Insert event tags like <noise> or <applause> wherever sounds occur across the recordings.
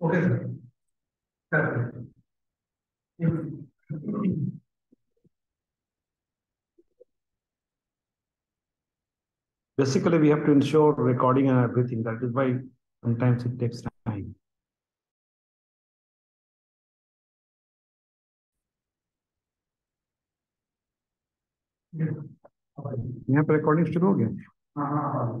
Okay, sir. Correct. Basically, we have to ensure recording and everything. That is why sometimes it takes time. यहाँ पे recording शुरू हो गया हाँ हाँ हाँ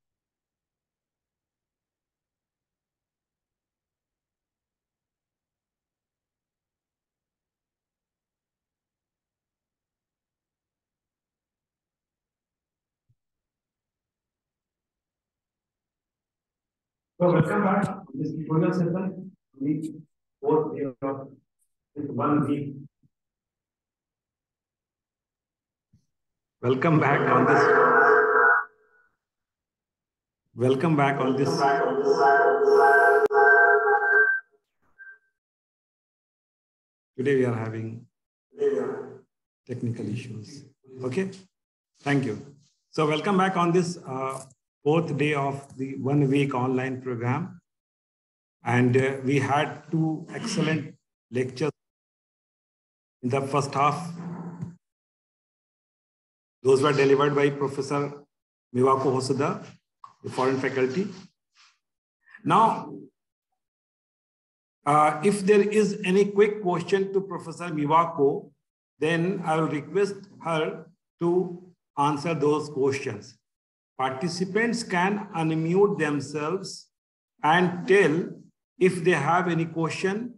So welcome back to this tutorial session. We fourth day of this one week. Welcome back on this. Welcome back on this. Today we are having technical issues. Okay, thank you. So welcome back on this uh, fourth day of the one week online program. And uh, we had two excellent lectures in the first half those were delivered by Professor Miwako Hosoda, the foreign faculty. Now, uh, if there is any quick question to Professor Miwako, then I will request her to answer those questions. Participants can unmute themselves and tell if they have any question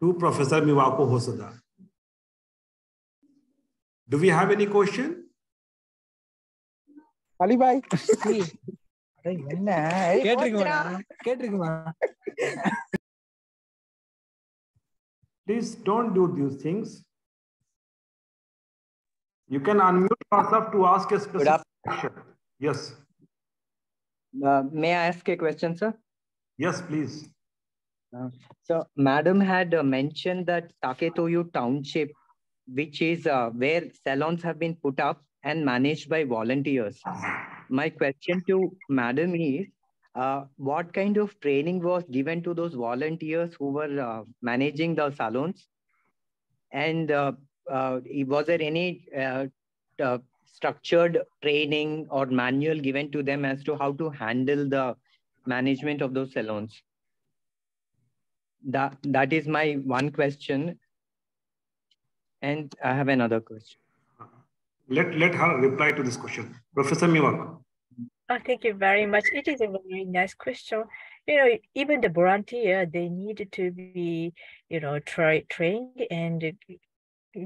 to Professor Miwako Hosoda. Do we have any question? அலிபாய் என்ன கேட்டிருக்குமா கேட்டிருக்குமா Please don't do these things. You can unmute yourself to ask a specific af- question. Yes, Uh, may I ask a question, sir? yes, please. So, Madam had uh, mentioned that Taketoyo Township, which is uh, where salons have been put up and managed by volunteers. My question to Madam is, uh, what kind of training was given to those volunteers who were uh, managing the salons? And uh, uh, was there any uh, uh, structured training or manual given to them as to how to handle the management of those salons? That that is my one question. And I have another question. Let, let her reply to this question. Professor Miwako. Oh, thank you very much. It is a very nice question. You know, even the volunteer, they need to be, you know, try trained and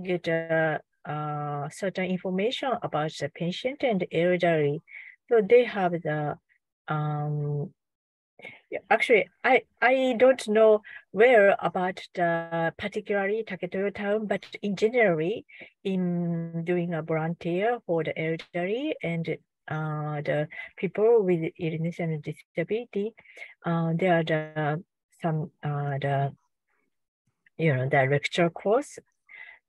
get uh, uh, certain information about the patient and elderly. So they have the um actually I I don't know where about the particularly Taketoyo town, but in generally in doing a volunteer for the elderly and uh, the people with illness and disability, uh, there are the some uh, the you know the lecture course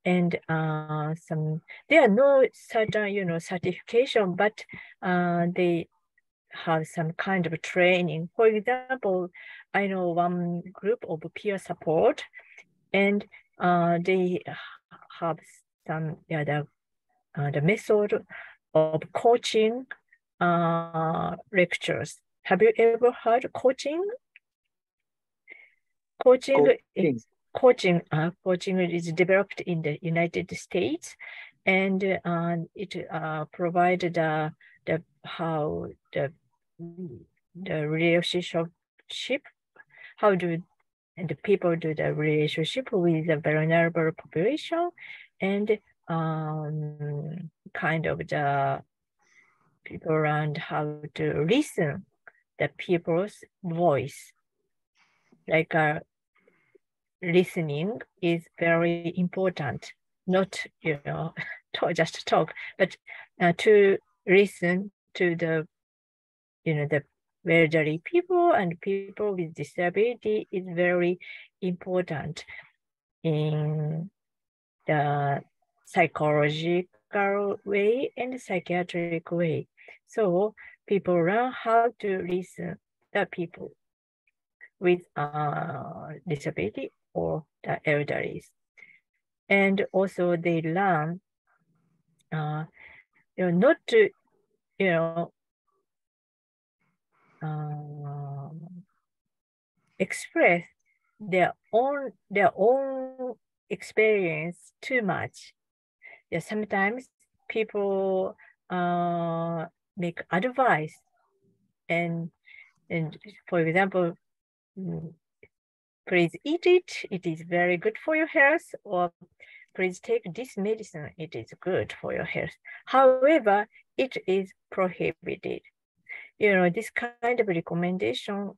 and uh, some there are no certain you know certification, but uh, they have some kind of training. For example, I know one group of peer support, and uh, they have some yeah the uh, the method of coaching uh, lectures. Have you ever heard coaching? Coaching, Coaching. is coaching. Uh, coaching is developed in the United States, and uh, it uh, provided uh, the how the the relationship how do and the people do the relationship with the vulnerable population and um, kind of the people around how to listen the people's voice like uh, listening is very important not you know <laughs> talk, just talk, but uh, to listen to the you know the elderly people and people with disability is very important in the psychological way and psychiatric way. So people learn how to listen the people with uh, disability or the elderly. And also they learn uh, you know, not to, you know, um, express their own their own experience too much. Yeah, sometimes people uh, make advice, and and for example, mm, please eat it. It is very good for your health, or please take this medicine. It is good for your health. However, it is prohibited. You know, this kind of recommendation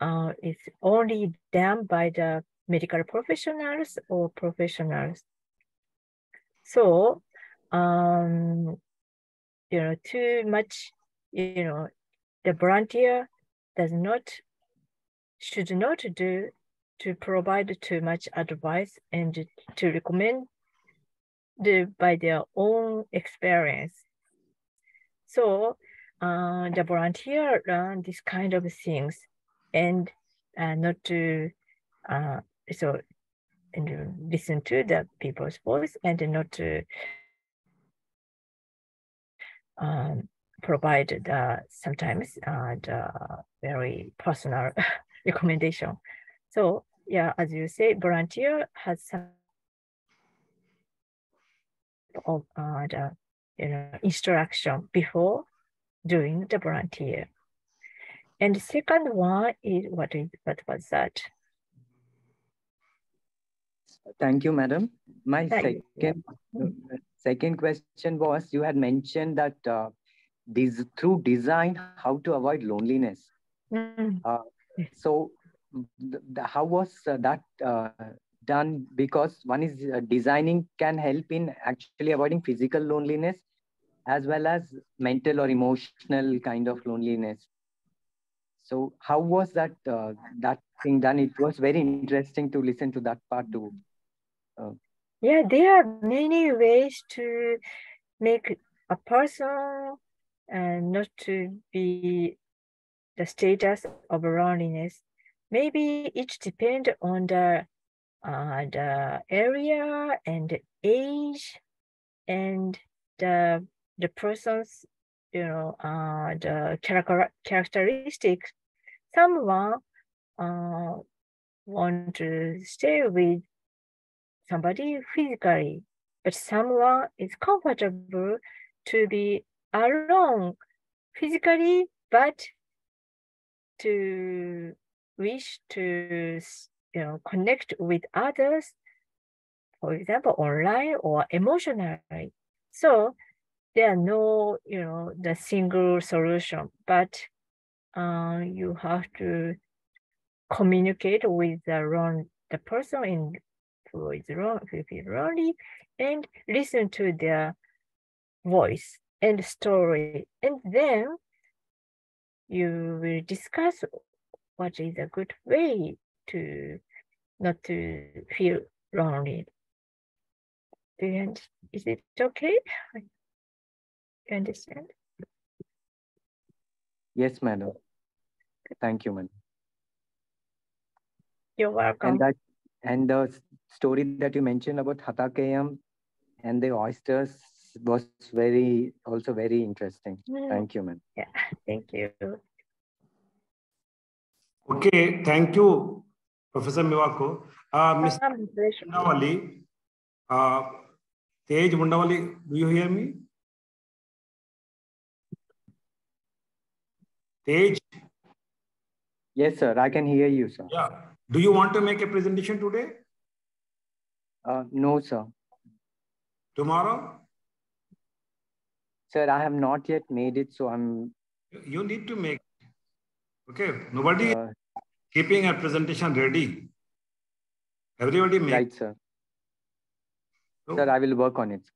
uh, is only done by the medical professionals or professionals. So, um, you know, too much, you know, the volunteer does not, should not do to provide too much advice and to recommend by their own experience. So uh, the volunteer learn this kind of things and uh, not to uh, so and listen to the people's voice and not to um, provide the sometimes uh, the very personal <laughs> recommendation. So yeah, as you say, volunteer has some of uh, the you know instruction before doing the volunteer. And the second one is what is what was that? Thank you, madam. My Thank second second question was you had mentioned that uh, this through design how to avoid loneliness. Mm. Uh, so the, the, how was uh, that uh, done? Because one is uh, designing can help in actually avoiding physical loneliness as well as mental or emotional kind of loneliness. So how was that uh, that thing done? It was very interesting to listen to that part too. Yeah, there are many ways to make a person and not to be the status of loneliness. Maybe it depends on the uh, the area and the age and the the person's you know uh, the character characteristics. Someone uh, want to stay with somebody physically, but someone is comfortable to be alone physically, but to wish to you know connect with others, for example, online or emotionally. So there are no you know the single solution, but uh, you have to communicate with the wrong the person in who is wrong who is lonely and listen to their voice and story and then you will discuss what is a good way to not to feel lonely do you understand? is it okay you understand yes, madam. Thank you, madam. you're welcome And that and the story that you mentioned about Hatakeyama and the oysters was very also very interesting. Thank you, madam. Yeah, <laughs> thank you Okay, thank you, Professor Miwako. Uh, Mr. Pleasure. Mundawali, uh, Tej Mundawali, do you hear me? Tej, Yes, sir. I can hear you, sir. yeah. Do you want to make a presentation today, Uh, no, sir. tomorrow? Sir, I have not yet made it, so I'm. You need to make. Okay, nobody Uh, keeping a presentation ready. Everybody make. right, sir. So, Sir, I will work on it.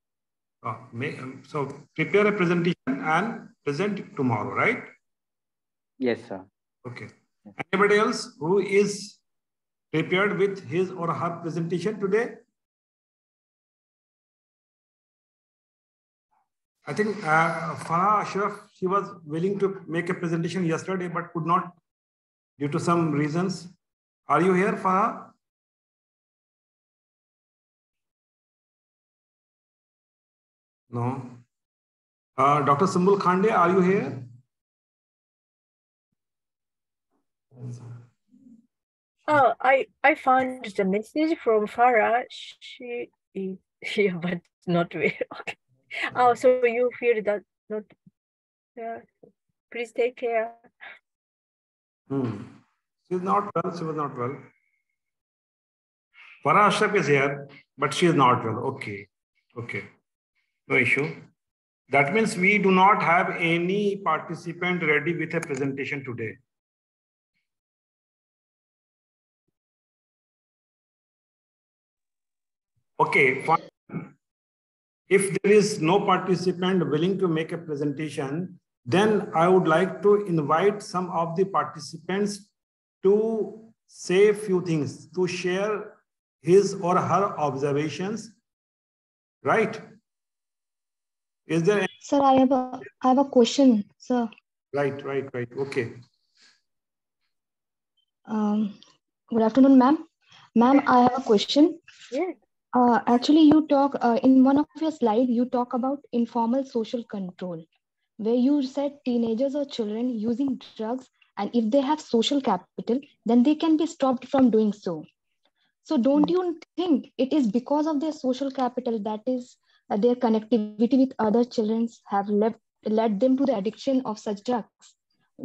uh, may, um, so prepare a presentation and present tomorrow, right? Yes, sir. Okay. Anybody else who is prepared with his or her presentation today? I think uh, Farah Ashraf, she was willing to make a presentation yesterday, but could not due to some reasons. Are you here, Farah? No. Uh, Dr. Sumbul Khande, are you here? Oh, I I found the message from Farah. She <laughs> is here, but not very okay. Oh, so you feel that not? Yeah. Please take care. Hmm. She's not well. She was not well. Farah Ashraf is here, but she is not well. Okay. Okay. No issue. That means we do not have any participant ready with a presentation today. Okay, fine. If there is no participant willing to make a presentation, then I would like to invite some of the participants to say a few things, to share his or her observations, right? Is there, any- Sir, I have a I have a question, sir. right, right, right, okay. Um, good afternoon, ma'am. Ma'am, I have a question. Yes. Uh, actually, you talk uh, in one of your slides. You talk about informal social control, where you said teenagers or children using drugs, and if they have social capital, then they can be stopped from doing so. So, don't you think it is because of their social capital that is uh, their connectivity with other children have led led them to the addiction of such drugs?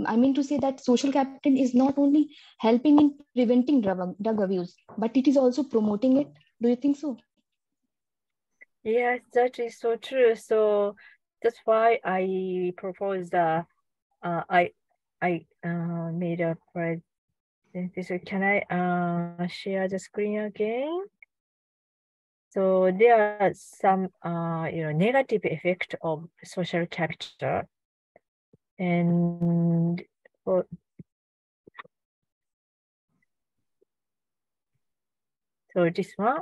I mean to say that social capital is not only helping in preventing drug, drug abuse, but it is also promoting it. Do you think so? Yes, that is so true. So that's why I proposed uh, uh I I uh made a presentation. Can I uh share the screen again? So there are some uh you know negative effect of social capital. And for so this one.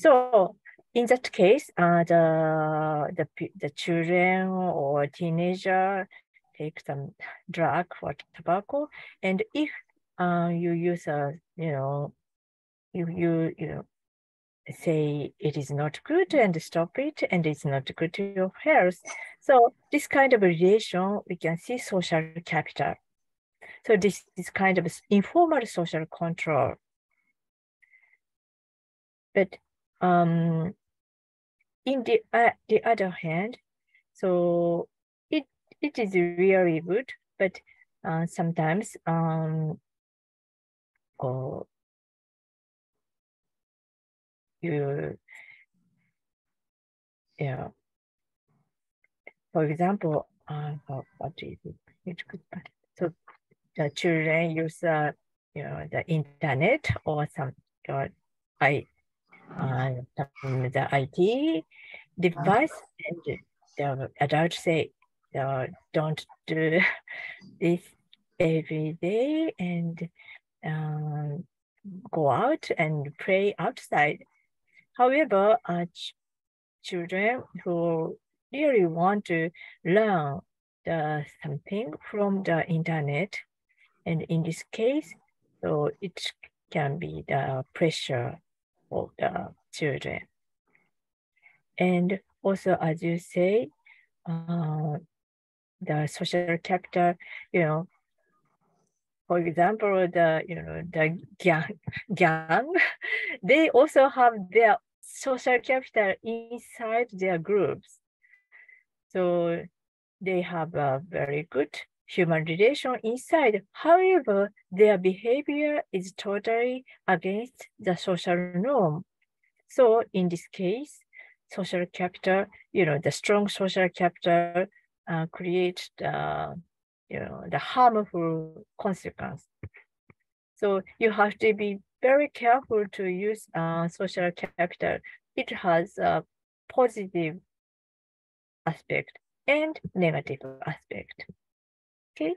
So in that case, uh, the, the, the children or teenager take some drug or tobacco. And if uh, you use a, you know, you, you, you say it is not good and stop it and it's not good to your health. So this kind of relation, we can see social capital. So this is kind of informal social control. But um, in the uh, the other hand, so it it is really good, but uh, sometimes um, or you yeah. For example, uh, what what is it? It's good, but so the children use uh, you know the internet or some or I uh, the IT device and the adults say uh, don't do this every day and um, go out and play outside. However, uh, ch- children who really want to learn the something from the internet, and in this case, so it can be the pressure of the children. And also, as you say, uh, the social capital, you know, for example, the you know the gang, <laughs> gang <laughs> they also have their social capital inside their groups. So they have a very good human relation inside. However, their behavior is totally against the social norm. So in this case, social capital, you know, the strong social capital uh, create the, you know, the harmful consequence. So you have to be very careful to use uh, social capital. It has a positive aspect and negative aspect. Okay.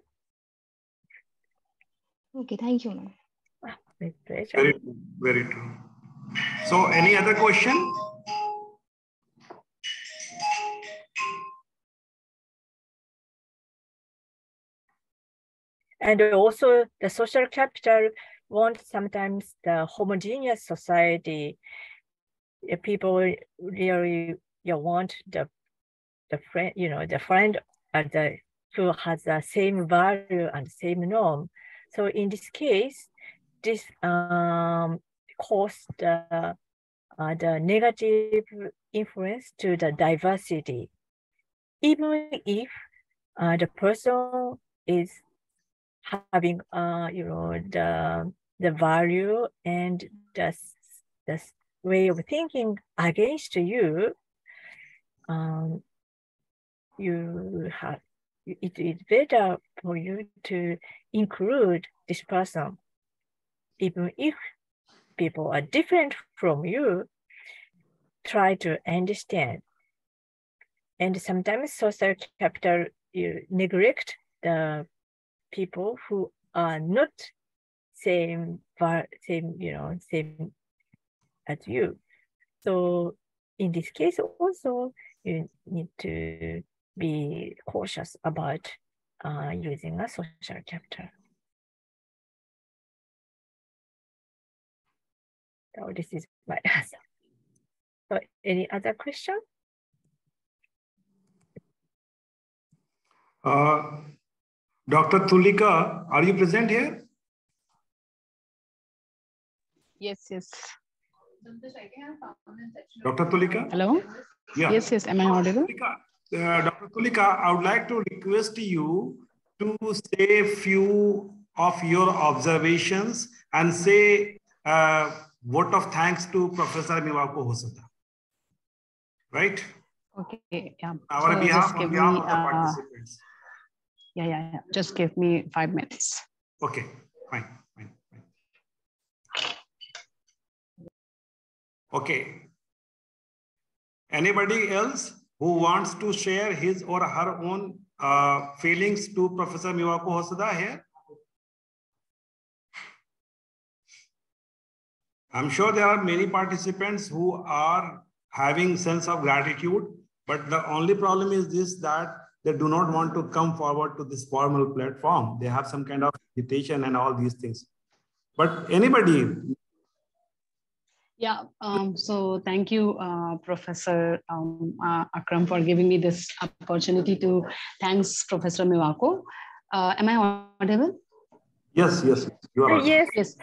Okay, thank you, ma'am. With pleasure. Very true. Very true. So, any other question? And also the social capital want sometimes the homogeneous society. People really you want the the friend, you know, the friend uh, the who has the same value and same norm. So in this case, this um cause the uh, the negative influence to the diversity, even if uh, the person is having uh you know the the value and the the way of thinking against you um you have it is better for you to include this person. Even if people are different from you try to understand. And sometimes social capital you neglect the people who are not same same you know same as you. So in this case also you need to be cautious about uh, using a social capital. so this is my <laughs> answer so any other question Uh, Dr. Tulika, are you present here? Yes, yes. Dr. Tulika? Hello? Yeah. Yes, yes. Am I audible? Tulika, uh, Dr. Tulika, I would like to request you to say a few of your observations and say uh, vote of thanks to Professor Miwako Hosoda. Right? Okay. Yeah. Our So behalf, on behalf me, of the uh, participants. Yeah, yeah, yeah. Just give me five minutes. Okay, fine, fine, fine. Okay. Anybody else who wants to share his or her own uh, feelings to Professor Miwako Hosoda here? I'm sure there are many participants who are having sense of gratitude, but the only problem is this that they do not want to come forward to this formal platform. They have some kind of hesitation and all these things. But anybody, Yeah. Um, so thank you, uh, Professor um, uh, Akram, for giving me this opportunity to thanks Professor Miwako. Uh, am I audible? yes, yes, you are. Yes Yes.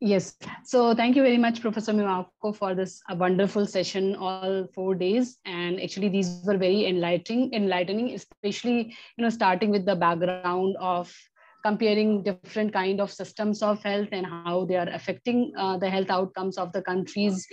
Yes. So thank you very much, Professor Miwako, for this uh, wonderful session all four days. And actually, these were very enlightening, enlightening, especially you know starting with the background of comparing different kind of systems of health and how they are affecting uh, the health outcomes of the countries,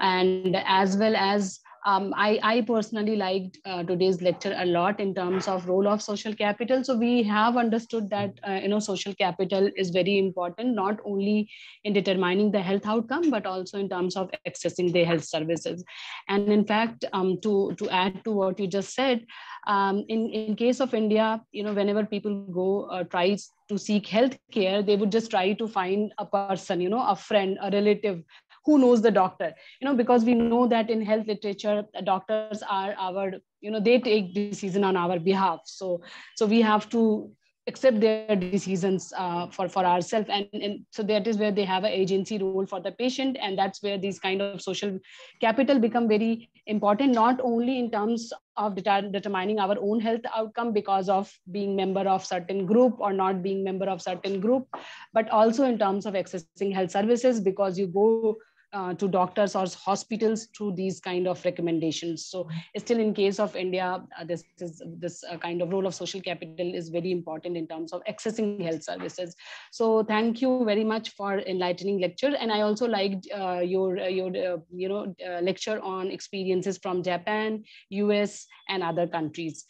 and as well as um, I, I personally liked uh, today's lecture a lot in terms of role of social capital. So we have understood that uh, you know social capital is very important, not only in determining the health outcome, but also in terms of accessing the health services. And in fact, um, to to add to what you just said, um, in in case of India, you know, whenever people go uh, try to seek health care, they would just try to find a person, you know, a friend, a relative who knows the doctor? You know because we know that in health literature doctors are our you know they take decision on our behalf. So so we have to accept their decisions uh, for for ourselves and, and so that is where they have an agency role for the patient. And that's where these kind of social capital become very important not only in terms of deter- determining our own health outcome because of being member of certain group or not being member of certain group but also in terms of accessing health services because you go uh, to doctors or hospitals through these kind of recommendations. So still in case of India, uh, this is this uh, kind of role of social capital is very important in terms of accessing health services. So thank you very much for enlightening lecture. And I also liked uh, your your you know lecture on experiences from Japan, US, and other countries.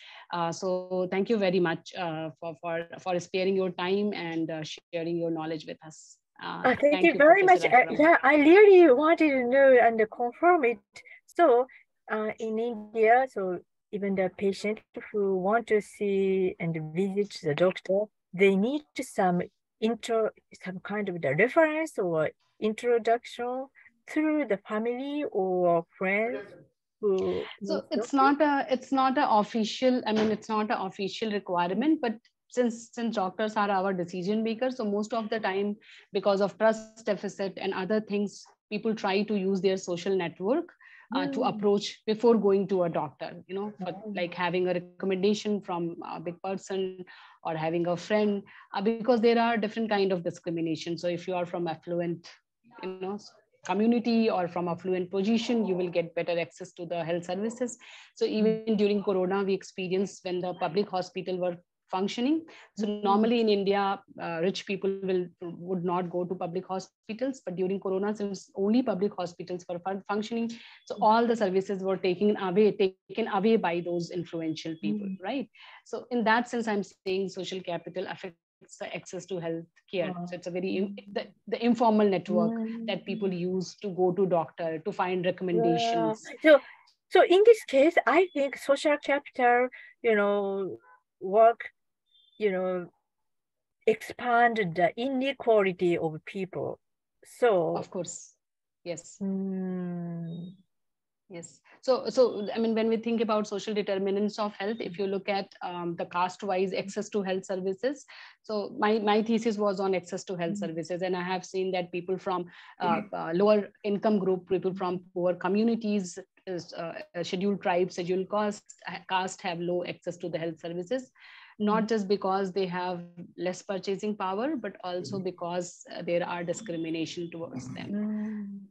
so thank you very much for for for sparing your time and sharing your knowledge with us. Uh, Oh, thank, you very much. Professor Uh, Akram. yeah, I really wanted to know and confirm it. So, uh, in India, so even the patient who want to see and visit the doctor, they need some intro, some kind of the reference or introduction through the family or friends who. so it's doctor? not a it's not a official i mean it's not an official requirement but since since doctors are our decision makers so most of the time because of trust deficit and other things people try to use their social network uh, to Mm. approach before going to a doctor you know for Mm. like having a recommendation from a big person or having a friend uh, because there are different kind of discrimination so if you are from affluent you know community or from affluent position you will get better access to the health services so even during corona we experienced when the public hospital were functioning. So hmm. normally in india uh, rich people will would not go to public hospitals but during corona since only public hospitals were fun- functioning so hmm. all the services were taken away taken away by those influential hmm. people right? So in that sense i'm saying social capital affects the access to health care so it's a very the, the informal network that people use to go to doctor to find recommendations. So, so in this case, I think social capital, you know, work, you know, expand the inequality of people. So, of course. Yes. Mm, Yes. So, so I mean, when we think about social determinants of health, if you look at um, the caste-wise access to health services, so my my thesis was on access to health services, and I have seen that people from uh, uh, lower income group, people from poor communities, uh, scheduled tribes, scheduled caste, caste have low access to the health services, not just because they have less purchasing power, but also because uh, there are discrimination towards them. Mm,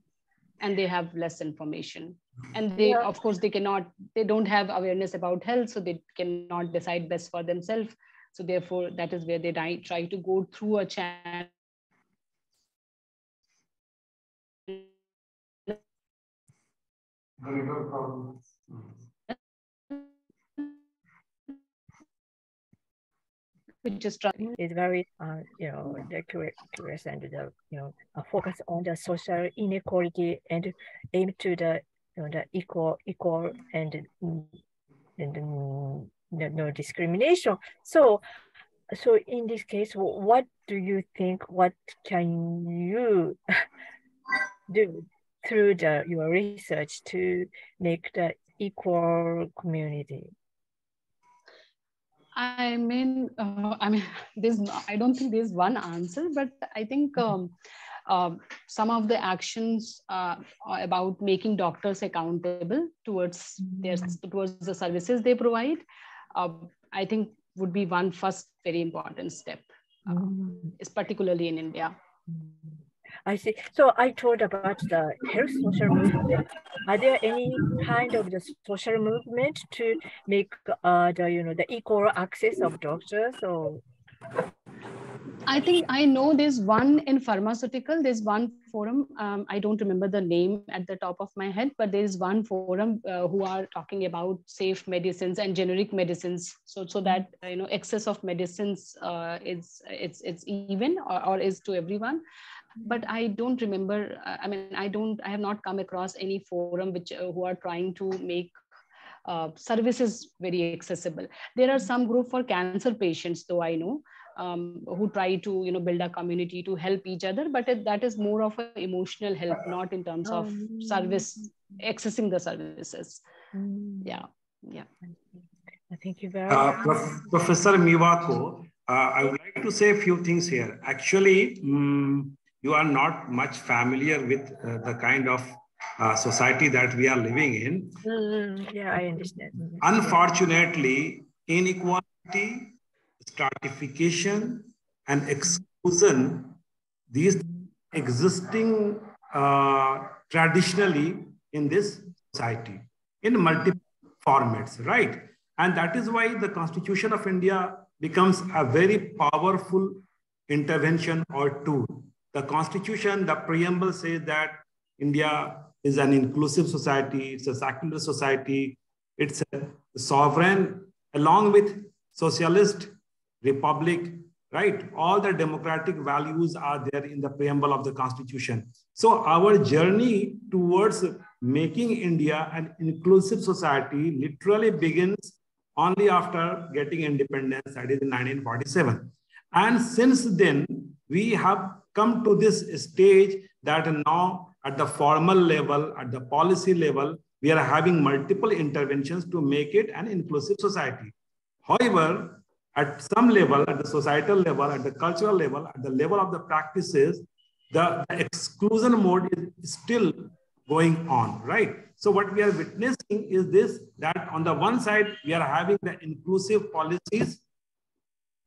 and they have less information. And they Yeah. of course they cannot they don't have awareness about health so they cannot decide best for themselves. So therefore that is where they try, try to go through a channel which is is very, uh, you know, curious, and the, you know, uh, focus on the social inequality and aim to the, you know, the equal, equal and, and mm, no, no discrimination. So, so in this case, what do you think? What can you <laughs> do through the your research to make the equal community? I mean, uh, I mean, <laughs> there's I don't think there's one answer, but I think um, um, some of the actions uh, about making doctors accountable towards their towards the services they provide. Uh, I think would be one first very important step, uh, is particularly in India. I see. So I told about the health social movement. Are there any kind of the social movement to make uh the you know the equal access of doctors or I think I know there's one in pharmaceutical. There's one forum. Um, I don't remember the name at the top of my head, but there is one forum uh, who are talking about safe medicines and generic medicines. So so that you know excess of medicines uh, is it's it's even or, or is to everyone. But I don't remember. uh, I mean, I don't. I have not come across any forum which uh, who are trying to make uh, services very accessible. There are some group for cancer patients, though I know, um, who try to you know build a community to help each other. But it, that is more of an emotional help, not in terms of service accessing the services. Yeah, yeah. Thank you very Uh, much. Prof- Professor Miwako, uh, I would like to say a few things here. Actually, mm, you are not much familiar with uh, the kind of uh, society that we are living in. Mm, yeah, I understand. Mm. Unfortunately, inequality, stratification, and exclusion, these existing uh, traditionally in this society in multiple formats, right? And that is why the Constitution of India becomes a very powerful intervention or tool. The Constitution, the preamble says that India is an inclusive society, it's a secular society, it's a sovereign, along with socialist republic right? All the democratic values are there in the preamble of the constitution. So our journey towards making India an inclusive society literally begins only after getting independence, that is in 1947. And since then, we have come to this stage that now at the formal level, at the policy level, we are having multiple interventions to make it an inclusive society. However, at some level, at the societal level, at the cultural level, at the level of the practices, the, the exclusion mode is still going on, right? So what we are witnessing is this, that on the one side, we are having the inclusive policies,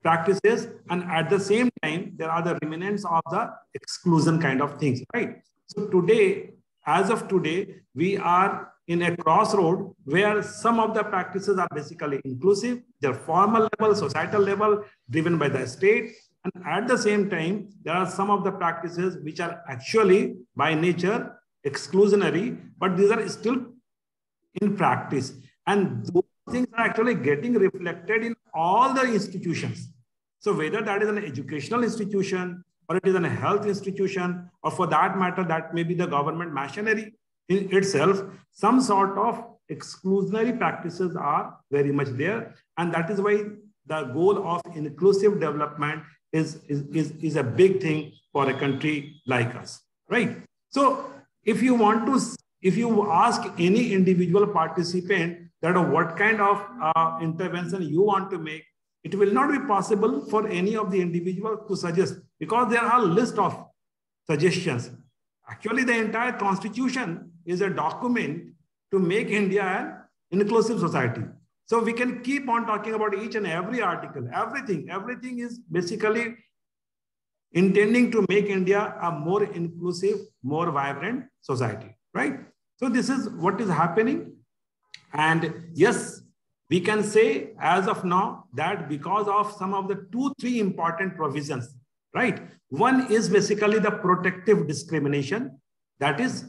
practices, and at the same time, there are the remnants of the exclusion kind of things, right? So today, as of today, we are in a crossroad where some of the practices are basically inclusive, they're formal level, societal level, driven by the state. And at the same time, there are some of the practices which are actually by nature exclusionary, but these are still in practice. And those things are actually getting reflected in all the institutions. So whether that is an educational institution, or it is a health institution, or for that matter, that may be the government machinery in itself, some sort of exclusionary practices are very much there. And that is why the goal of inclusive development is, is, is, is a big thing for a country like us, right? So if you want to, if you ask any individual participant that what kind of uh, intervention you want to make, it will not be possible for any of the individual to suggest because there are a list of suggestions. Actually, the entire constitution is a document to make India an inclusive society. So we can keep on talking about each and every article, everything, everything is basically intending to make India a more inclusive, more vibrant society, right? So this is what is happening. And yes, we can say as of now that because of some of the two, three important provisions, right? One is basically the protective discrimination, that is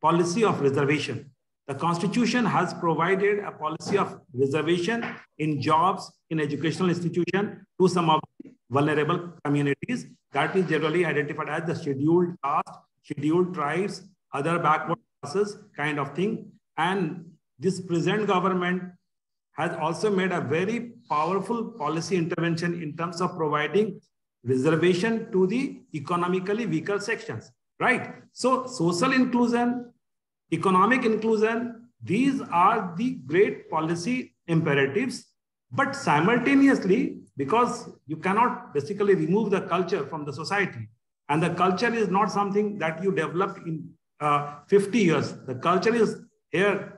policy of reservation. The constitution has provided a policy of reservation in jobs, in educational institution to some of the vulnerable communities that is generally identified as the scheduled caste, scheduled tribes, other backward classes kind of thing. And this present government has also made a very powerful policy intervention in terms of providing reservation to the economically weaker sections, right? So social inclusion, economic inclusion, these are the great policy imperatives, but simultaneously, because you cannot basically remove the culture from the society. And the culture is not something that you developed in uh, 50 years. The culture is here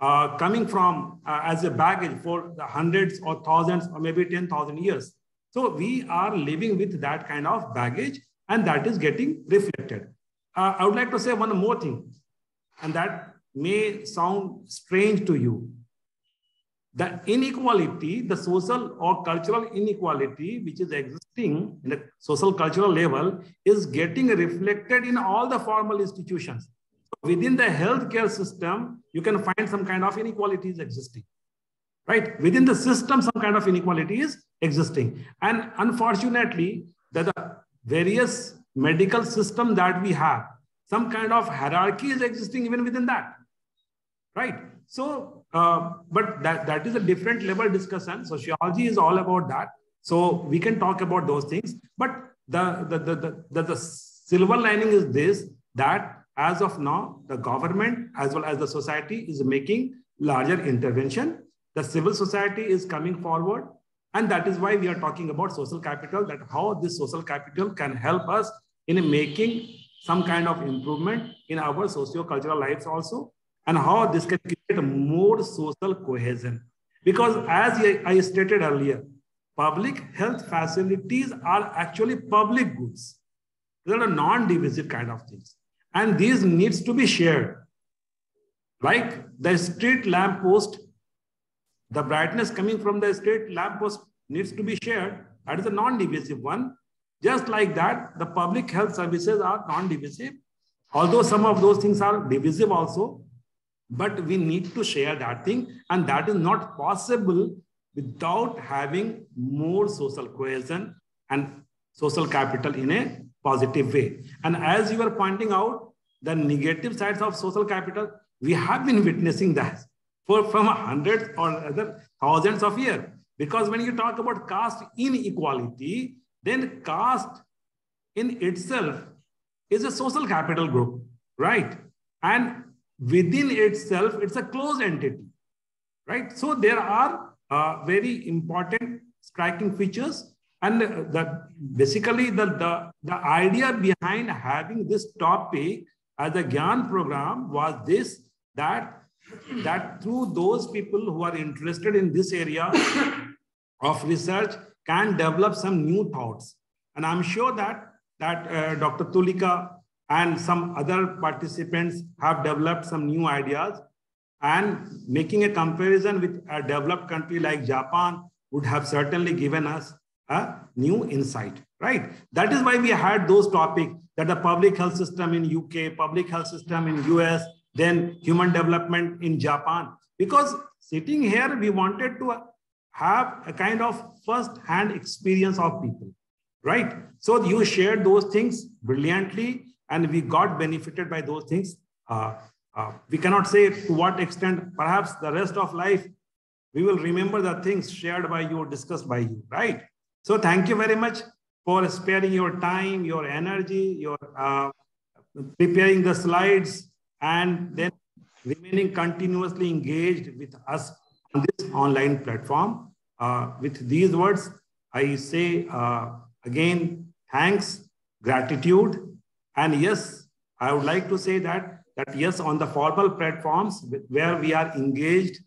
uh, coming from uh, as a baggage for the hundreds or thousands or maybe 10,000 years. So we are living with that kind of baggage and that is getting reflected. Uh, I would like to say one more thing, and that may sound strange to you the inequality, the social or cultural inequality, which is existing in the social cultural level, is getting reflected in all the formal institutions. Within the healthcare system, you can find some kind of inequalities existing. Right? Within the system, some kind of inequality is existing. And unfortunately, the, the various medical system that we have, some kind of hierarchy is existing even within that. Right? So, uh, but that, that is a different level discussion. Sociology is all about that. So we can talk about those things. But the, the, the, the, the, the silver lining is this, that as of now, the government as well as the society is making larger intervention. The civil society is coming forward. And that is why we are talking about social capital, that how this social capital can help us in making some kind of improvement in our socio-cultural lives also and how this can create more social cohesion. Because as I stated earlier, public health facilities are actually public goods. They are non-divisive kind of things. And these needs to be shared. Like the street lamp post, the brightness coming from the street lamp post needs to be shared. That is a non-divisive one. Just like that, the public health services are non-divisive. Although some of those things are divisive also, but we need to share that thing and that is not possible without having more social cohesion and social capital in a positive way. And as you were pointing out, the negative sides of social capital, we have been witnessing that for from hundreds or other thousands of years. Because when you talk about caste inequality, then caste in itself is a social capital group, right? And within itself, it's a closed entity, right? So there are uh, very important striking features. And the, basically the, the, the idea behind having this topic as a GIAN program was this, that, that through those people who are interested in this area of research can develop some new thoughts. And I'm sure that, that uh, Dr. Tulika and some other participants have developed some new ideas and making a comparison with a developed country like Japan would have certainly given us a new insight, right? That is why we had those topics that the public health system in UK, public health system in US, then human development in Japan. Because sitting here, we wanted to have a kind of first-hand experience of people, right? So you shared those things brilliantly, and we got benefited by those things. Uh, uh, we cannot say to what extent, perhaps the rest of life, we will remember the things shared by you, discussed by you, right? So thank you very much for sparing your time, your energy, your uh, preparing the slides, and then remaining continuously engaged with us on this online platform. Uh, with these words, I say uh, again, thanks, gratitude, and yes, I would like to say that, that yes, on the formal platforms where we are engaged,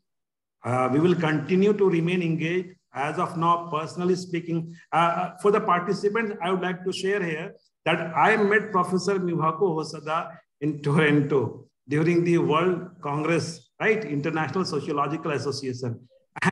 uh, we will continue to remain engaged. As of now, personally speaking, uh, uh, for the participants, I would like to share here that I met Professor Miwako Hosoda in Toronto during the World Congress, right? International Sociological Association.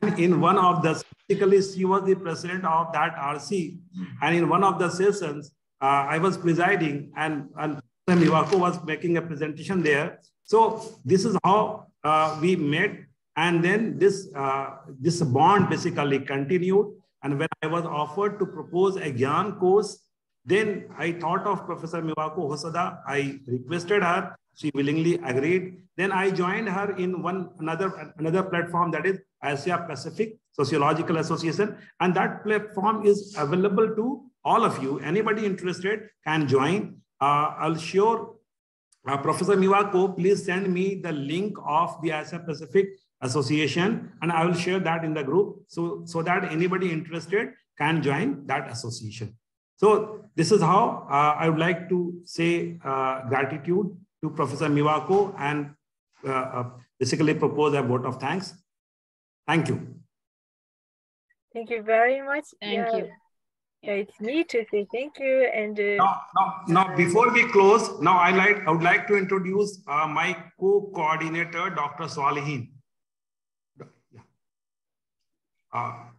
And in one of the, basically, she was the president of that RC. And in one of the sessions, uh, I was presiding and, and Miwako was making a presentation there. So this is how uh, we met. And then this, uh, this bond basically continued. And when I was offered to propose a GIAN course, then I thought of Professor Miwako Hosoda. I requested her. She willingly agreed. Then I joined her in one another, another platform that is Asia Pacific Sociological Association. And that platform is available to all of you. Anybody interested can join. Uh, I'll sure uh, Professor Miwako, please send me the link of the Asia Pacific Association and I will share that in the group so, so that anybody interested can join that association. So this is how uh, I would like to say uh, gratitude to Professor Miwako and uh, uh, basically propose a vote of thanks. Thank you. Thank you very much. Thank yeah. you. Yeah, it's me to say thank you. And uh, Now, now, now, before we close, now I like I would like to introduce uh, my co-coordinator, Dr. Swalehin. Uh,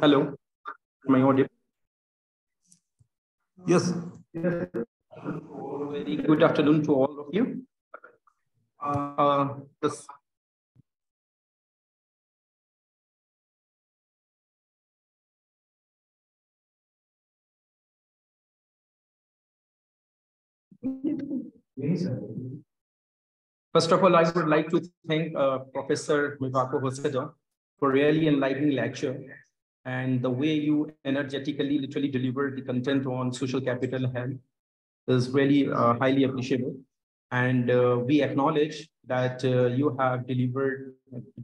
Hello, am I audible? Yes. Very good afternoon to all of you. Uh, this, first of all, I would like to thank uh, Professor Miwako Hosoda for really enlightening lecture and the way you energetically literally delivered the content on social capital health is really uh, highly appreciable. And uh, we acknowledge that uh, you have delivered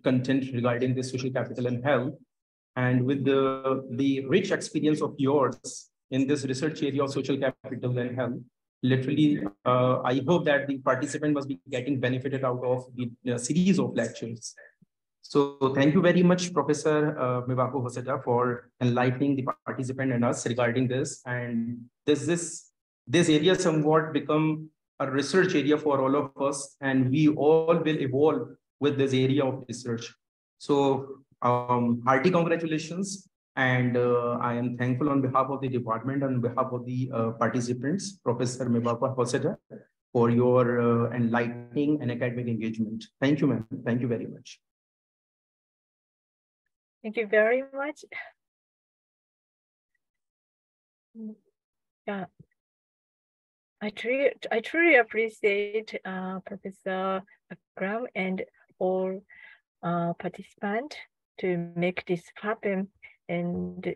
content regarding the social capital and health. And with the, the rich experience of yours in this research area of social capital and health, literally, uh, I hope that the participant must be getting benefited out of the series of lectures. So thank you very much, Professor uh, Miwako for enlightening the participant and us regarding this. And this, this, this area somewhat become a research area for all of us, and we all will evolve with this area of research. So um, hearty congratulations And uh, I am thankful on behalf of the department, on behalf of the uh, participants, Professor Miwako Hosoda, for your uh, enlightening and academic engagement. Thank you, ma'am. Thank you very much. Thank you very much. Yeah. I truly, I truly appreciate uh, Professor Akram and all uh, participants to make this happen. And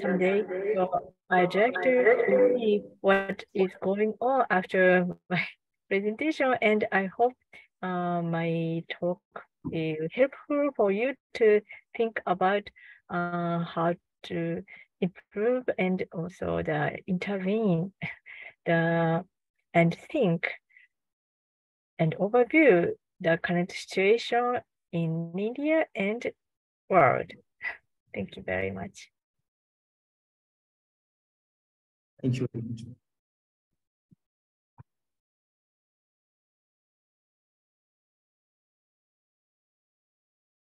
someday so I'd like to see what is going on after <laughs> my presentation. And I hope uh, my talk is helpful for you to think about uh, how to improve and also the intervene <laughs> the and think and overview the current situation in India and world. Thank you very much. Thank you very much.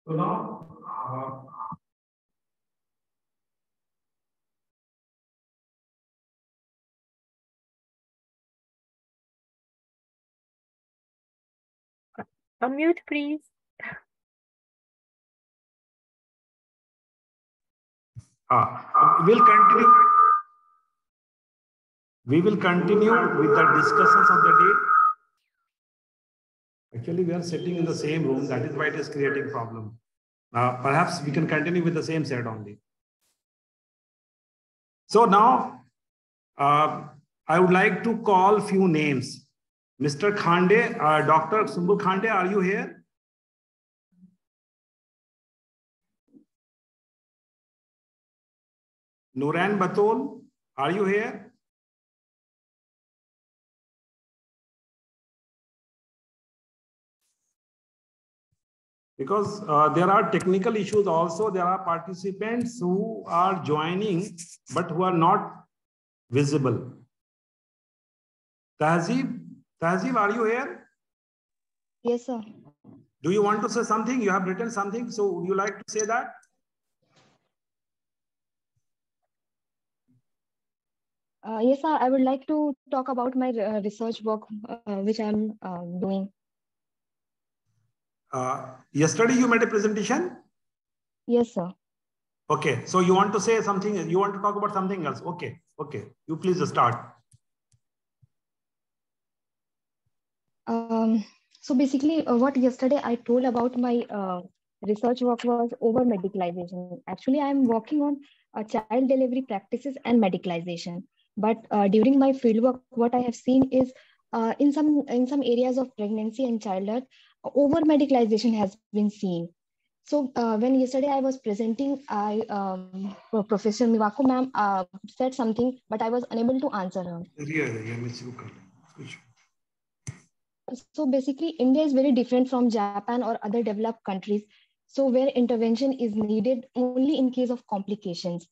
So now, uh, Unmute, please. Uh, we'll continue. We will continue with the discussions of the day. Actually, we are sitting in the same room. That is why it is creating problem. Perhaps we can continue with the same set only. So now, uh, I would like to call few names. Mr. Khande, uh, Dr. Sumbul Khande, are you here? Nuran Batul, are you here? Because uh, there are technical issues also. There are participants who are joining, but who are not visible. Tahzib, Tahzib, are you here? Yes, sir. Do you want to say something? You have written something. So would you like to say that? Uh, yes, sir. I would like to talk about my uh, research work, uh, which I'm uh, doing. Uh, yesterday you made a presentation? Yes, sir. Okay. So you want to say something, you want to talk about something else. Okay. Okay. You please start. Um, so basically, uh, what yesterday I told about my uh, research work was over medicalization. Actually, I'm working on uh, child delivery practices and medicalization. But uh, during my fieldwork, what I have seen is uh, in some in some areas of pregnancy and childbirth, over medicalization has been seen. So uh, when yesterday I was presenting, I um, Professor Miwako ma'am uh, said something, but I was unable to answer her. So basically, India is very different from Japan or other developed countries. So where intervention is needed only in case of complications.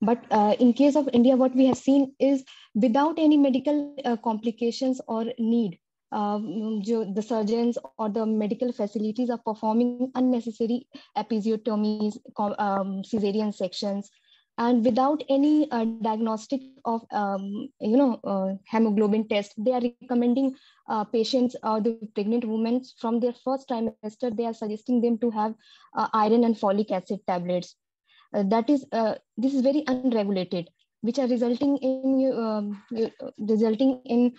But uh, in case of India, what we have seen is without any medical uh, complications or need, um, the surgeons or the medical facilities are performing unnecessary episiotomies, um, cesarean sections, and without any uh, diagnostic of um, you know uh, hemoglobin test they are recommending uh, patients or the pregnant women from their first trimester they are suggesting them to have uh, iron and folic acid tablets. uh, that is uh, this is very unregulated which are resulting in um, resulting in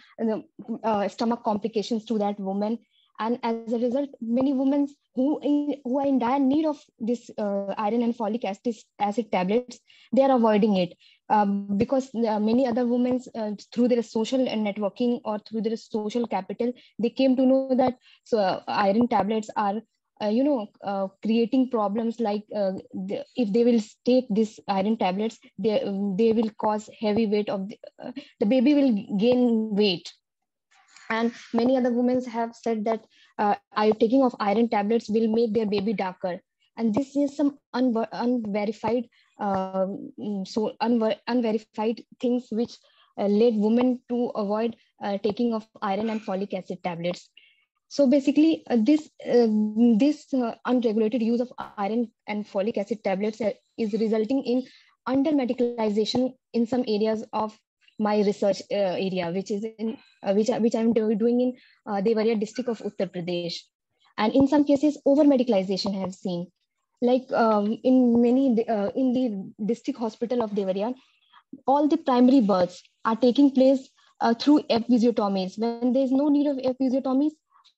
stomach complications to that woman. And as a result many women who, who are in dire need of this uh, iron and folic acid, acid tablets they are avoiding it. Um, because uh, many other women uh, through their social and networking or through their social capital they came to know that so uh, iron tablets are uh, you know uh, creating problems like the, if they will take these iron tablets they they will cause heavy weight of the, the baby will gain weight. And many other women have said that uh, taking of iron tablets will make their baby darker. And this is some un unverified uh, so un unverified things which uh, led women to avoid uh, taking of iron and folic acid tablets so basically uh, this uh, this unregulated use of iron and folic acid tablets is resulting in under medicalization in some areas of my research uh, area, which is in uh, which which I'm doing in uh, Deoria district of Uttar Pradesh, and in some cases over medicalization have seen, like um, in many uh, in the district hospital of Deoria, all the primary births are taking place uh, through episiotomies. When there is no need of episiotomies,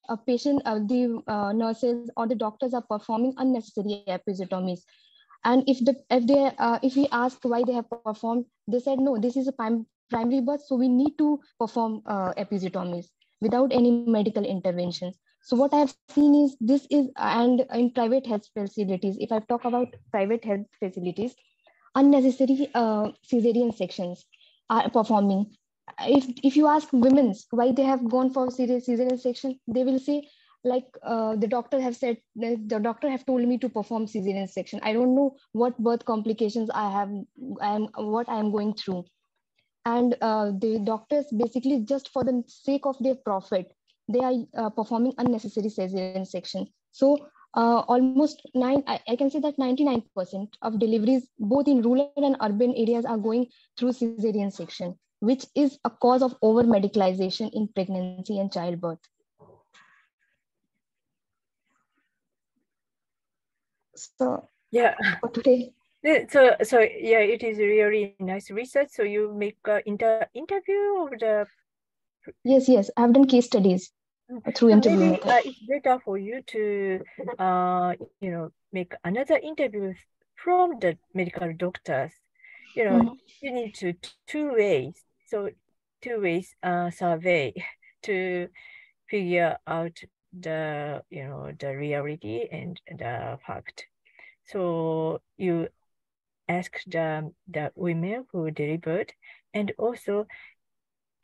a patient, uh, the uh, nurses or the doctors are performing unnecessary episiotomies. And if the if they uh, if we ask why they have performed, they said no, this is a prim primary birth, so we need to perform uh, episiotomies without any medical interventions. So what I have seen is this is and in private health facilities. If I talk about private health facilities, unnecessary uh, cesarean sections are performing if if you ask women why they have gone for cesarean section, they will say like uh, the doctor have said the doctor have told me to perform cesarean section. I don't know what birth complications I have. I am what I am going through, and uh, the doctors basically just for the sake of their profit, they are uh, performing unnecessary cesarean section. So uh, almost nine, I, I, can say that 99% of deliveries, both in rural and urban areas are going through cesarean section which is a cause of over medicalization in pregnancy and childbirth. So yeah, for today. So so yeah, it is really nice research. So you make an inter interview of the. Yes, yes, I've done case studies through so interview. Maybe, uh, it's better for you to, uh, you know, make another interview from the medical doctors. You know, mm -hmm. you need to two ways so two ways uh, survey to figure out the you know the reality and the fact. So you ask the the women who delivered, and also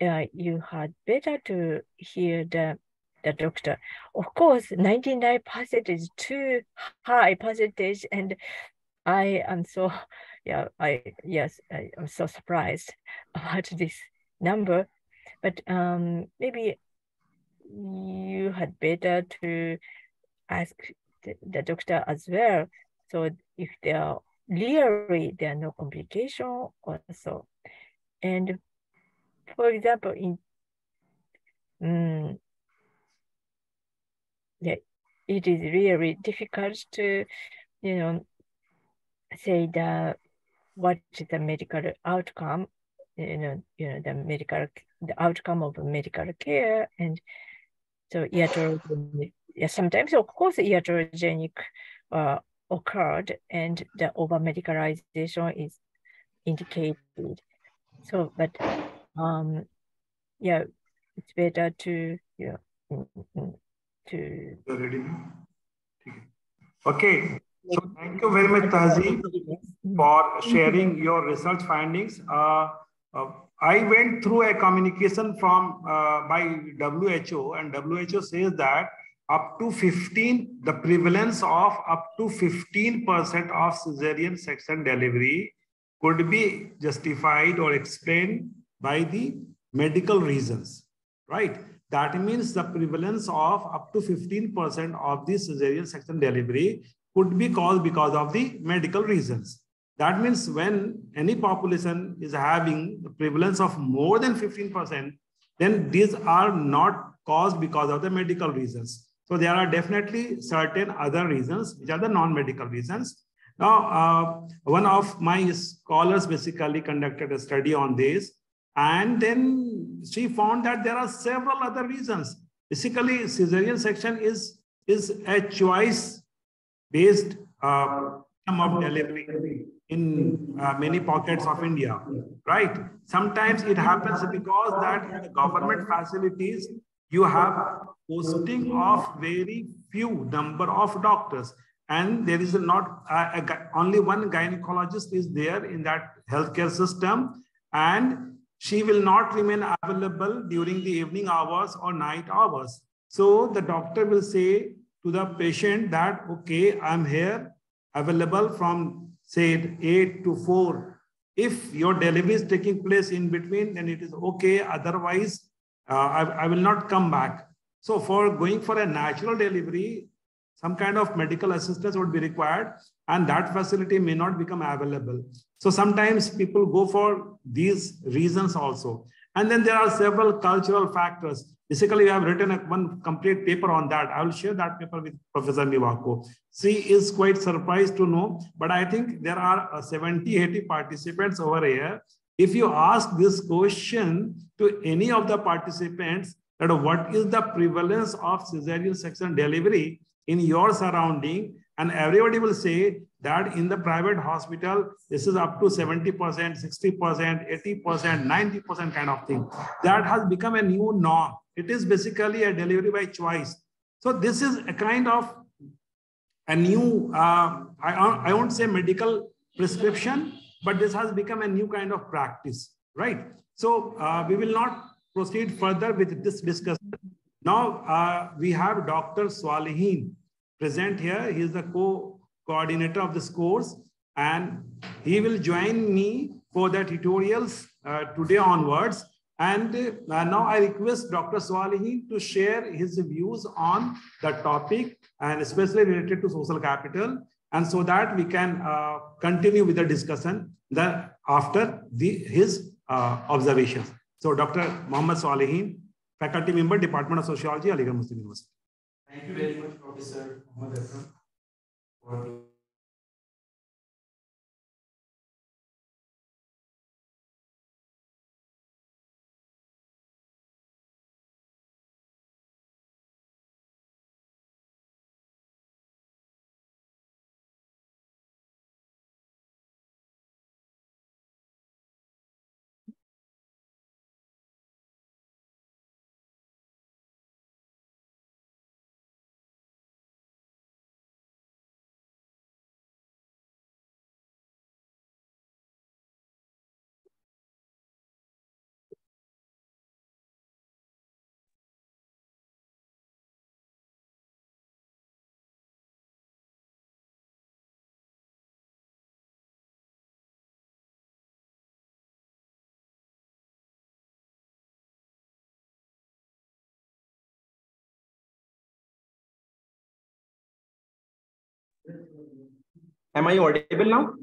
uh, you had better to hear the the doctor. Of course, 99% is too high percentage, and I am so yeah, I yes, I, am so surprised <laughs> about this number, but um, maybe you had better to ask the, the doctor as well. So if there are really there are no complication also, and for example, in um, yeah, it is really difficult to you know say that what is the medical outcome, you know, you know, the medical, the outcome of medical care. And so iatrogenic, yeah, sometimes of course iatrogenic uh, occurred and the over medicalization is indicated. So, but um, yeah, it's better to, yeah, mm, mm, mm, to. Okay. So thank you very much, Tazi, for sharing your research findings. Uh, uh, I went through a communication from uh, by WHO, and WHO says that up to 15, the prevalence of up to 15% of cesarean section delivery could be justified or explained by the medical reasons, right? That means the prevalence of up to 15% of the cesarean section delivery could be caused because of the medical reasons. That means when any population is having the prevalence of more than 15%, then these are not caused because of the medical reasons. So there are definitely certain other reasons, which are the non-medical reasons. Now, uh, one of my scholars basically conducted a study on this, and then she found that there are several other reasons. Basically, cesarean section is, is a choice based uh, of delivery in uh, many pockets of India, right? Sometimes it happens because that government facilities, you have posting of very few number of doctors and there is not a, a, only one gynecologist is there in that healthcare system and she will not remain available during the evening hours or night hours. So the doctor will say, to the patient that, okay, I'm here available from say 8 to 4. If your delivery is taking place in between, then it is okay. Otherwise, uh, I, I will not come back. So for going for a natural delivery, some kind of medical assistance would be required and that facility may not become available. So sometimes people go for these reasons also. And then there are several cultural factors. Basically, we have written a, one complete paper on that. I will share that paper with Professor Miwako. She is quite surprised to know, but I think there are uh, 70, 80 participants over here. If you ask this question to any of the participants, that what is the prevalence of cesarean section delivery in your surrounding, and everybody will say that in the private hospital, this is up to 70%, 60%, 80%, 90% kind of thing. That has become a new norm. It is basically a delivery by choice. So this is a kind of a new, uh, I, I won't say medical prescription, but this has become a new kind of practice, right? So uh, we will not proceed further with this discussion. Now uh, we have Dr. Swalehin present here. He is the co-coordinator of this course and he will join me for the tutorials uh, today onwards. And uh, now I request Dr. Swalehin to share his views on the topic and especially related to social capital. And so that we can uh, continue with the discussion the, after the, his uh, observations. So Dr. Mohammad Swalehin, faculty member, Department of Sociology, Aligarh Muslim University. Thank you very much, Professor Mohammad Akram, for Am I audible now?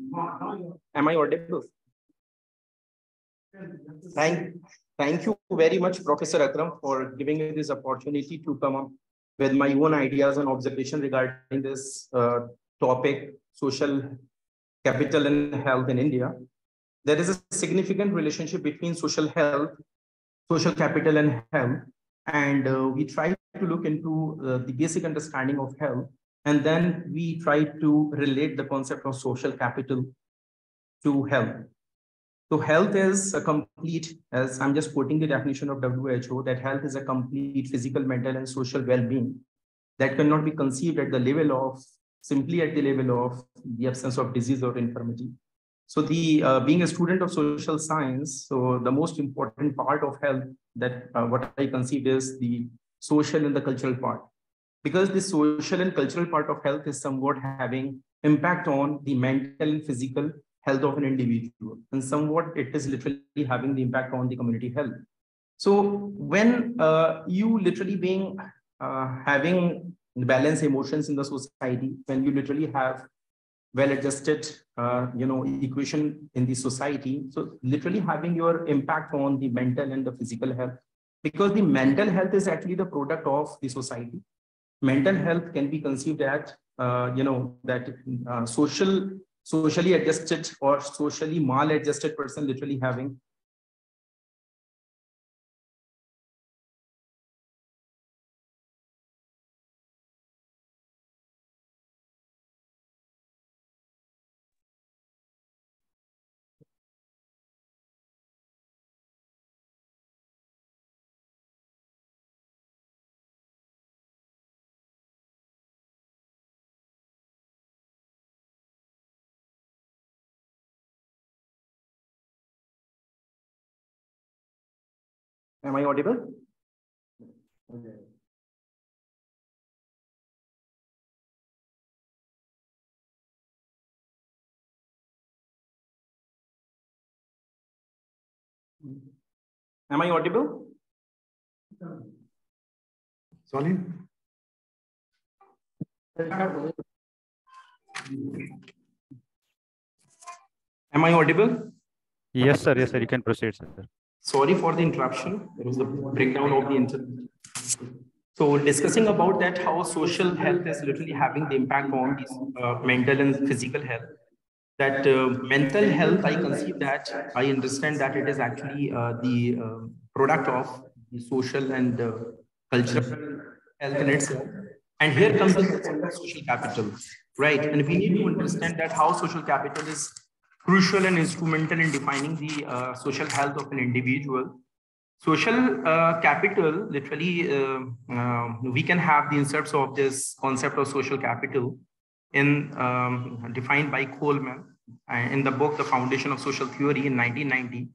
Am I audible? Thank, thank you very much, Professor Akram, for giving me this opportunity to come up with my own ideas and observation regarding this uh, topic, social capital and health in India. There is a significant relationship between social health, social capital and health. And uh, we try to look into uh, the basic understanding of health and then we try to relate the concept of social capital to health. So health is a complete, as I'm just quoting the definition of WHO, that health is a complete physical, mental, and social well-being that cannot be conceived at the level of, simply at the level of the absence of disease or infirmity. So the uh, being a student of social science, so the most important part of health that uh, what I conceive is the social and the cultural part because the social and cultural part of health is somewhat having impact on the mental and physical health of an individual and somewhat it is literally having the impact on the community health. So when uh, you literally being uh, having balanced emotions in the society when you literally have well adjusted uh, you know equation in the society so literally having your impact on the mental and the physical health. Because the mental health is actually the product of the society mental health can be conceived at uh, you know that uh, social socially adjusted or socially maladjusted person literally having Am I audible? Okay. Am I audible? Sorry. Am I audible? Yes, sir. Yes, sir. You can proceed, sir. Sorry for the interruption. There was the breakdown of the internet. So discussing about that, how social health is literally having the impact on this uh, mental and physical health. That uh, mental health, I conceive that, I understand that it is actually uh, the uh, product of the social and uh, cultural health in itself. And here comes the social capital, right? And we need to understand that how social capital is crucial and instrumental in defining the uh, social health of an individual. Social uh, capital, literally, uh, we can have the inserts of this concept of social capital in um, defined by Coleman uh, in the book, The Foundation of Social Theory in 1990.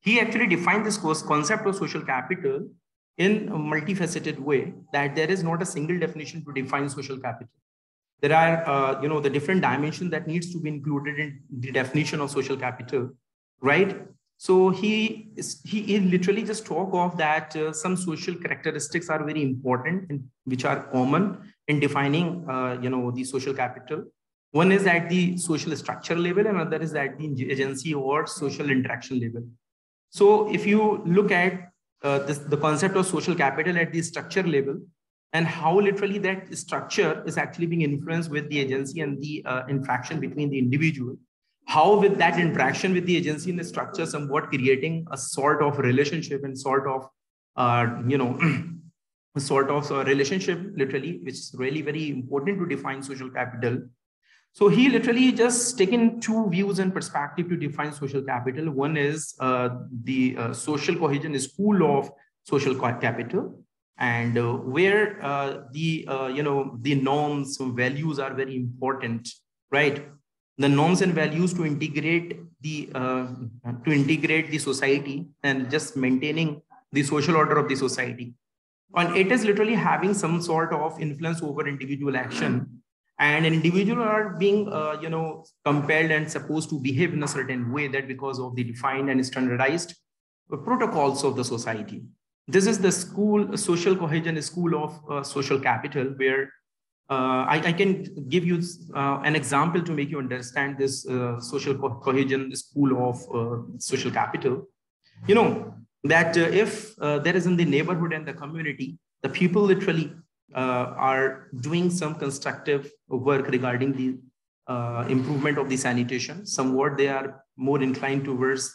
He actually defined this concept of social capital in a multifaceted way that there is not a single definition to define social capital there are uh, you know the different dimensions that needs to be included in the definition of social capital right? So he is, he, he literally just talk of that uh, some social characteristics are very important and which are common in defining uh, you know the social capital. One is at the social structure level and another is at the agency or social interaction level. So if you look at uh, this, the concept of social capital at the structure level and how literally that structure is actually being influenced with the agency and the uh, interaction between the individual. How with that interaction with the agency and the structure somewhat creating a sort of relationship and sort of, uh, you know, <clears throat> sort of a relationship literally, which is really very important to define social capital. So he literally just taken two views and perspective to define social capital. One is uh, the uh, social cohesion is school of social capital and uh, where uh, the uh, you know the norms and values are very important right? The norms and values to integrate the to integrate the society and just maintaining the social order of the society. And it is literally having some sort of influence over individual action. And an individual are being uh, you know compelled and supposed to behave in a certain way that because of the defined and standardized protocols of the society this is the school, social cohesion school of uh, social capital, where uh, I, I, can give you uh, an example to make you understand this uh, social co cohesion school of uh, social capital. You know, that uh, if there is in the neighborhood and the community, the people literally are doing some constructive work regarding the improvement of the sanitation. Somewhat they are more inclined towards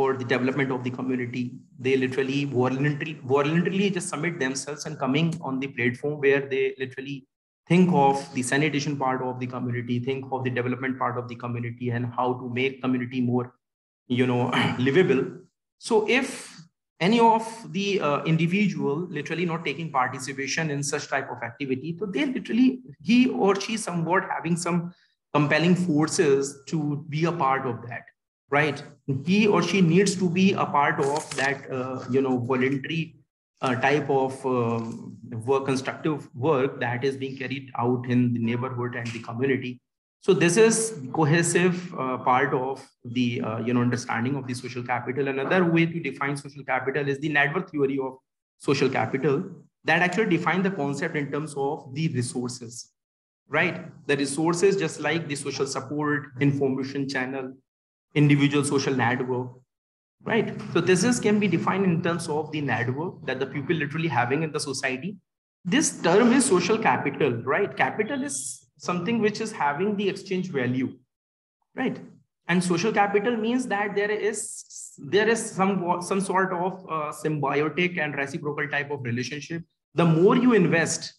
for the development of the community. They literally voluntarily, voluntarily just submit themselves and coming on the platform where they literally think of the sanitation part of the community, think of the development part of the community and how to make community more, you know, <clears throat> livable. So if any of the uh, individual literally not taking participation in such type of activity, so they literally, he or she somewhat having some compelling forces to be a part of that right. He or she needs to be a part of that uh, you know voluntary uh, type of um, work constructive work that is being carried out in the neighborhood and the community. So this is cohesive uh, part of the uh, you know understanding of the social capital. Another way to define social capital is the network theory of social capital that actually define the concept in terms of the resources. Right. The resources just like the social support information channel individual social network, right? So this is can be defined in terms of the network that the people literally having in the society. This term is social capital, right? Capital is something which is having the exchange value, right? And social capital means that there is there is some some sort of uh, symbiotic and reciprocal type of relationship. The more you invest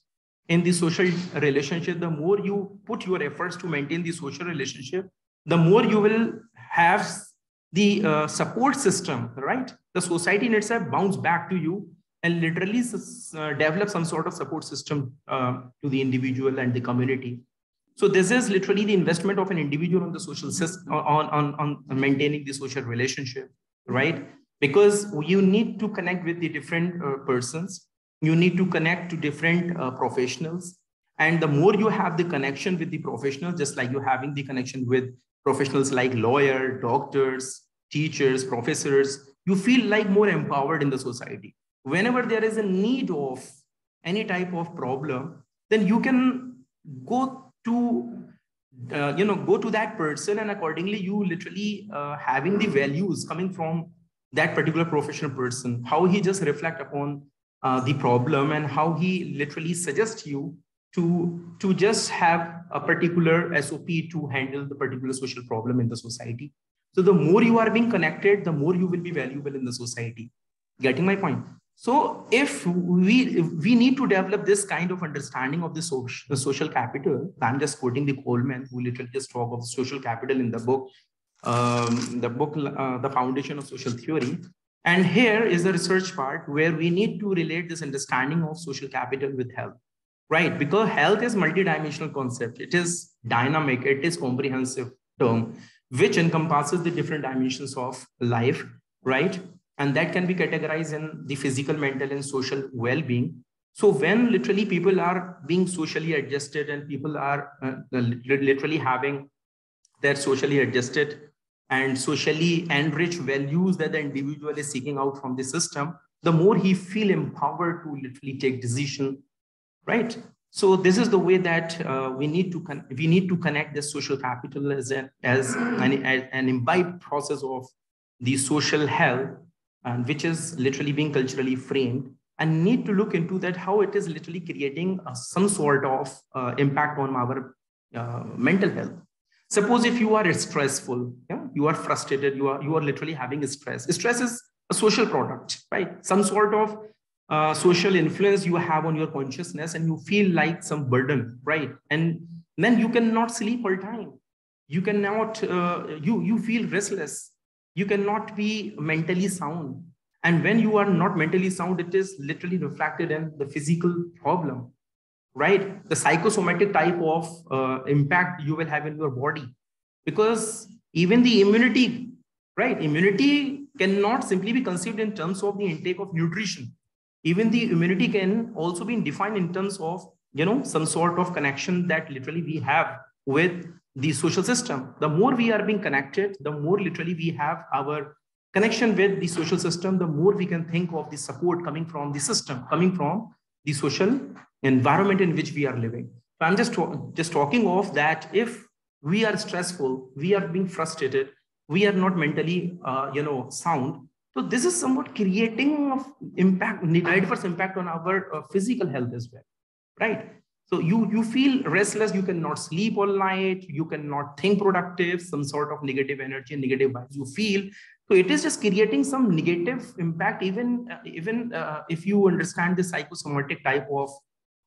in the social relationship, the more you put your efforts to maintain the social relationship, the more you will have the uh, support system, right? The society in itself bounce back to you and literally uh, develop some sort of support system uh, to the individual and the community. So this is literally the investment of an individual on the social system, on, on, on maintaining the social relationship, right? Because you need to connect with the different uh, persons. You need to connect to different uh, professionals. And the more you have the connection with the professionals, just like you're having the connection with professionals like lawyer, doctors, teachers, professors, you feel like more empowered in the society. Whenever there is a need of any type of problem, then you can go to uh, you know go to that person and accordingly you literally uh, having the values coming from that particular professional person how he just reflect upon uh, the problem and how he literally suggests you to to just have a particular sop to handle the particular social problem in the society. So the more you are being connected the more you will be valuable in the society. Getting my point? So if we if we need to develop this kind of understanding of the social, the social capital, I'm just quoting the Coleman, who literally just talk of social capital in the book, um, the book, uh, The Foundation of Social Theory. And here is the research part where we need to relate this understanding of social capital with health, right? Because health is multidimensional concept. It is dynamic, it is comprehensive term, which encompasses the different dimensions of life, right? and that can be categorized in the physical mental and social well-being so when literally people are being socially adjusted and people are uh, literally having their socially adjusted and socially enriched values that the individual is seeking out from the system the more he feel empowered to literally take decision right? So this is the way that uh, we need to we need to connect the social capital as an as an, an imbibed process of the social health and which is literally being culturally framed and need to look into that how it is literally creating uh, some sort of uh, impact on our uh, mental health. Suppose if you are stressful yeah, you are frustrated you are you are literally having stress. Stress is a social product right? Some sort of uh, social influence you have on your consciousness and you feel like some burden right? And then you cannot sleep all time. You cannot uh, you you feel restless. You cannot be mentally sound. And when you are not mentally sound it is literally reflected in the physical problem right? The psychosomatic type of uh, impact you will have in your body. Because even the immunity right? Immunity cannot simply be conceived in terms of the intake of nutrition even the immunity can also be defined in terms of you know some sort of connection that literally we have with the social system. The more we are being connected, the more literally we have our connection with the social system, the more we can think of the support coming from the system, coming from the social environment in which we are living. I'm just, just talking of that if we are stressful, we are being frustrated, we are not mentally, uh, you know, sound. So this is somewhat creating of impact, adverse impact on our uh, physical health as well, right? So you, you feel restless, you cannot sleep all night, you cannot think productive, some sort of negative energy, negative vibes you feel. So it is just creating some negative impact, even, uh, even uh, if you understand the psychosomatic type of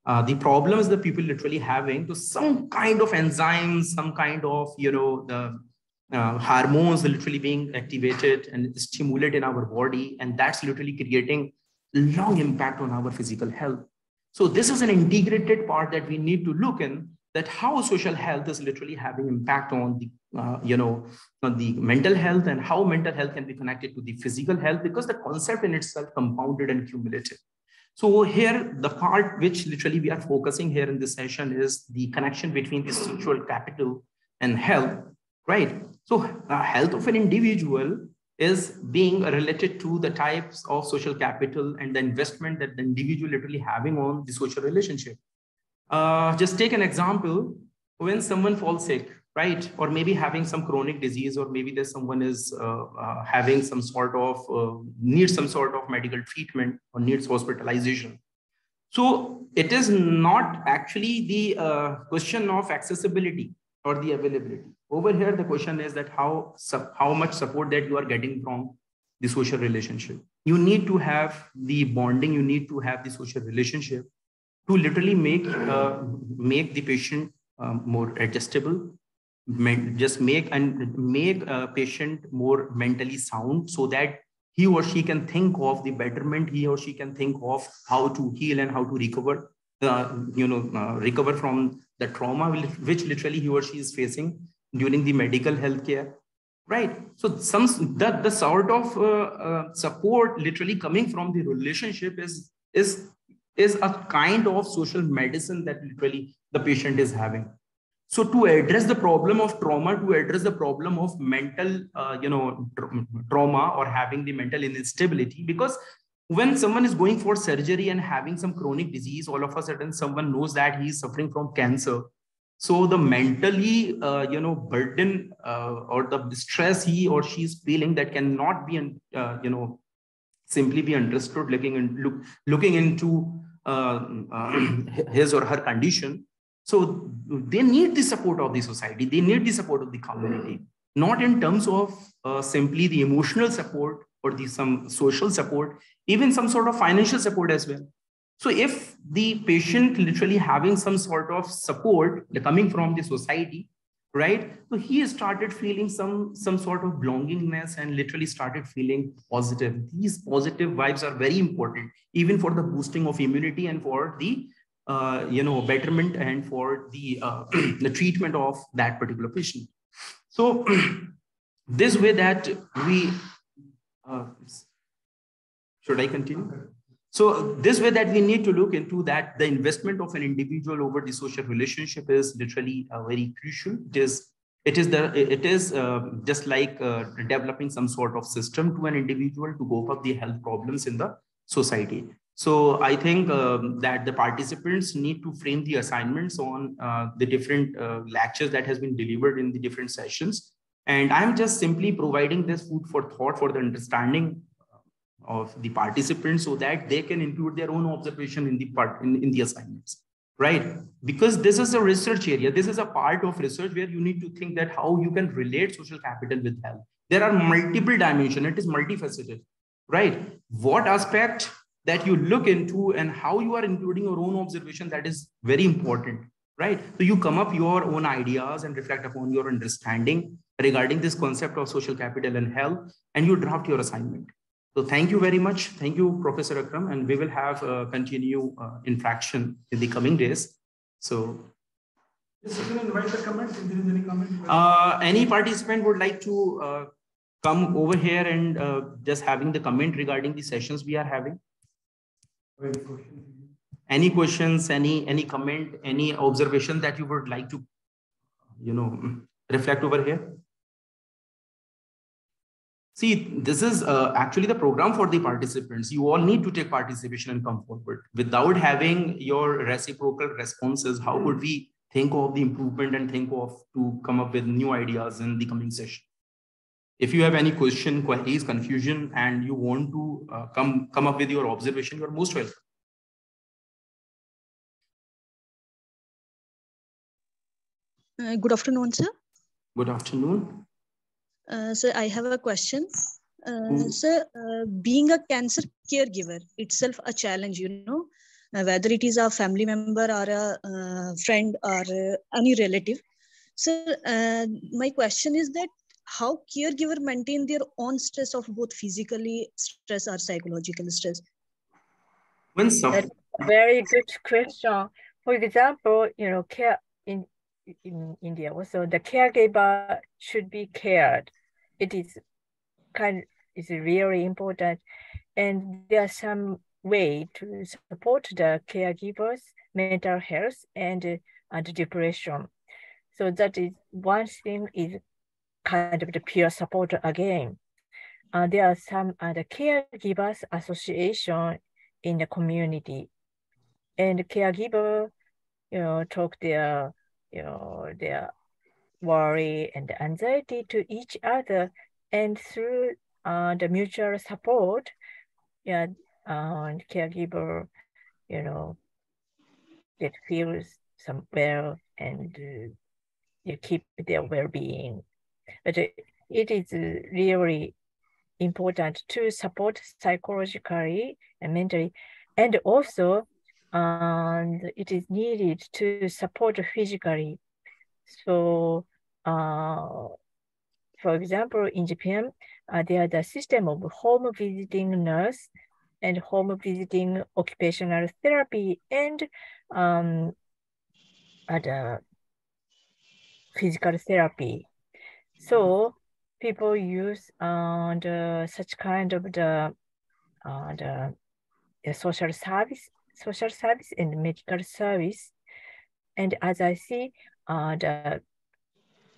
uh, the problems that people literally having. So some kind of enzymes, some kind of, you know, the uh, hormones literally being activated and stimulated in our body. And that's literally creating long impact on our physical health. So this is an integrated part that we need to look in that how social health is literally having impact on the, uh, you know, on the mental health and how mental health can be connected to the physical health because the concept in itself compounded and cumulative. So here, the part which literally we are focusing here in this session is the connection between the social capital and health, right? So health of an individual is being related to the types of social capital and the investment that the individual literally having on the social relationship. Uh, just take an example when someone falls sick, right? Or maybe having some chronic disease, or maybe there's someone is uh, uh, having some sort of uh, needs some sort of medical treatment or needs hospitalization. So it is not actually the uh, question of accessibility or the availability. Over here, the question is that how, how much support that you are getting from the social relationship. You need to have the bonding, you need to have the social relationship to literally make, uh, make the patient um, more adjustable, just make and make a patient more mentally sound so that he or she can think of the betterment, he or she can think of how to heal and how to recover, uh, you know, uh, recover from the trauma which literally he or she is facing during the medical healthcare, right so some the, the sort of uh, uh, support literally coming from the relationship is is is a kind of social medicine that literally the patient is having so to address the problem of trauma to address the problem of mental uh, you know tra trauma or having the mental instability because when someone is going for surgery and having some chronic disease, all of a sudden someone knows that he is suffering from cancer. So the mentally, uh, you know, burden uh, or the stress he or she is feeling that cannot be, uh, you know, simply be understood looking and look, looking into uh, uh, <clears throat> his or her condition. So they need the support of the society. They need the support of the community, not in terms of uh, simply the emotional support or the some social support, even some sort of financial support as well. So if the patient literally having some sort of support coming from the society, right? So he started feeling some, some sort of belongingness and literally started feeling positive. These positive vibes are very important, even for the boosting of immunity and for the uh, you know, betterment and for the, uh, <clears throat> the treatment of that particular patient. So <clears throat> this way that we, uh, should I continue? So this way that we need to look into that the investment of an individual over the social relationship is literally uh, very crucial. It is it is the it is uh, just like uh, developing some sort of system to an individual to cope up the health problems in the society. So I think um, that the participants need to frame the assignments on uh, the different uh, lectures that has been delivered in the different sessions. And I'm just simply providing this food for thought for the understanding of the participants so that they can include their own observation in the part in, in the assignments right? Because this is a research area. This is a part of research where you need to think that how you can relate social capital with health. There are multiple dimensions. It is multifaceted right? What aspect that you look into and how you are including your own observation that is very important right? So you come up your own ideas and reflect upon your understanding regarding this concept of social capital and health and you draft your assignment so thank you very much. Thank you, Professor Akram, and we will have uh, continue uh, interaction in the coming days. So. Yes, you can invite the comment if there is any comment. Uh, any participant would like to uh, come over here and uh, just having the comment regarding the sessions we are having? Any questions, any any comment, any observation that you would like to, you know, reflect over here? See, this is uh, actually the program for the participants. You all need to take participation and come forward. Without having your reciprocal responses, how would we think of the improvement and think of to come up with new ideas in the coming session? If you have any question, queries, confusion, and you want to uh, come, come up with your observation, you're most welcome. Uh, good afternoon, sir. Good afternoon. Uh, sir, I have a question. Uh, sir, uh, being a cancer caregiver itself a challenge, you know, uh, whether it is a family member or a uh, friend or uh, any relative. So my question is that how caregiver maintain their own stress of both physically stress or psychological stress? When some very good question. For example, you know, care in in India also the caregiver should be cared. It is kind is really important. And there are some way to support the caregivers mental health and, and depression. So that is one thing is kind of the peer support again. Uh, there are some other caregivers association in the community and caregiver, you know, talk their you know, their worry and anxiety to each other. And through uh, the mutual support, yeah, uh, caregiver, you know, it feels some well and uh, you keep their well-being. But it is really important to support psychologically and mentally, and also and it is needed to support physically. So, uh, for example, in Japan, uh, there is a system of home visiting nurse and home visiting occupational therapy and um, other physical therapy. So people use uh, the, such kind of the, uh, the, the social service social service and medical service. And as I see, uh, the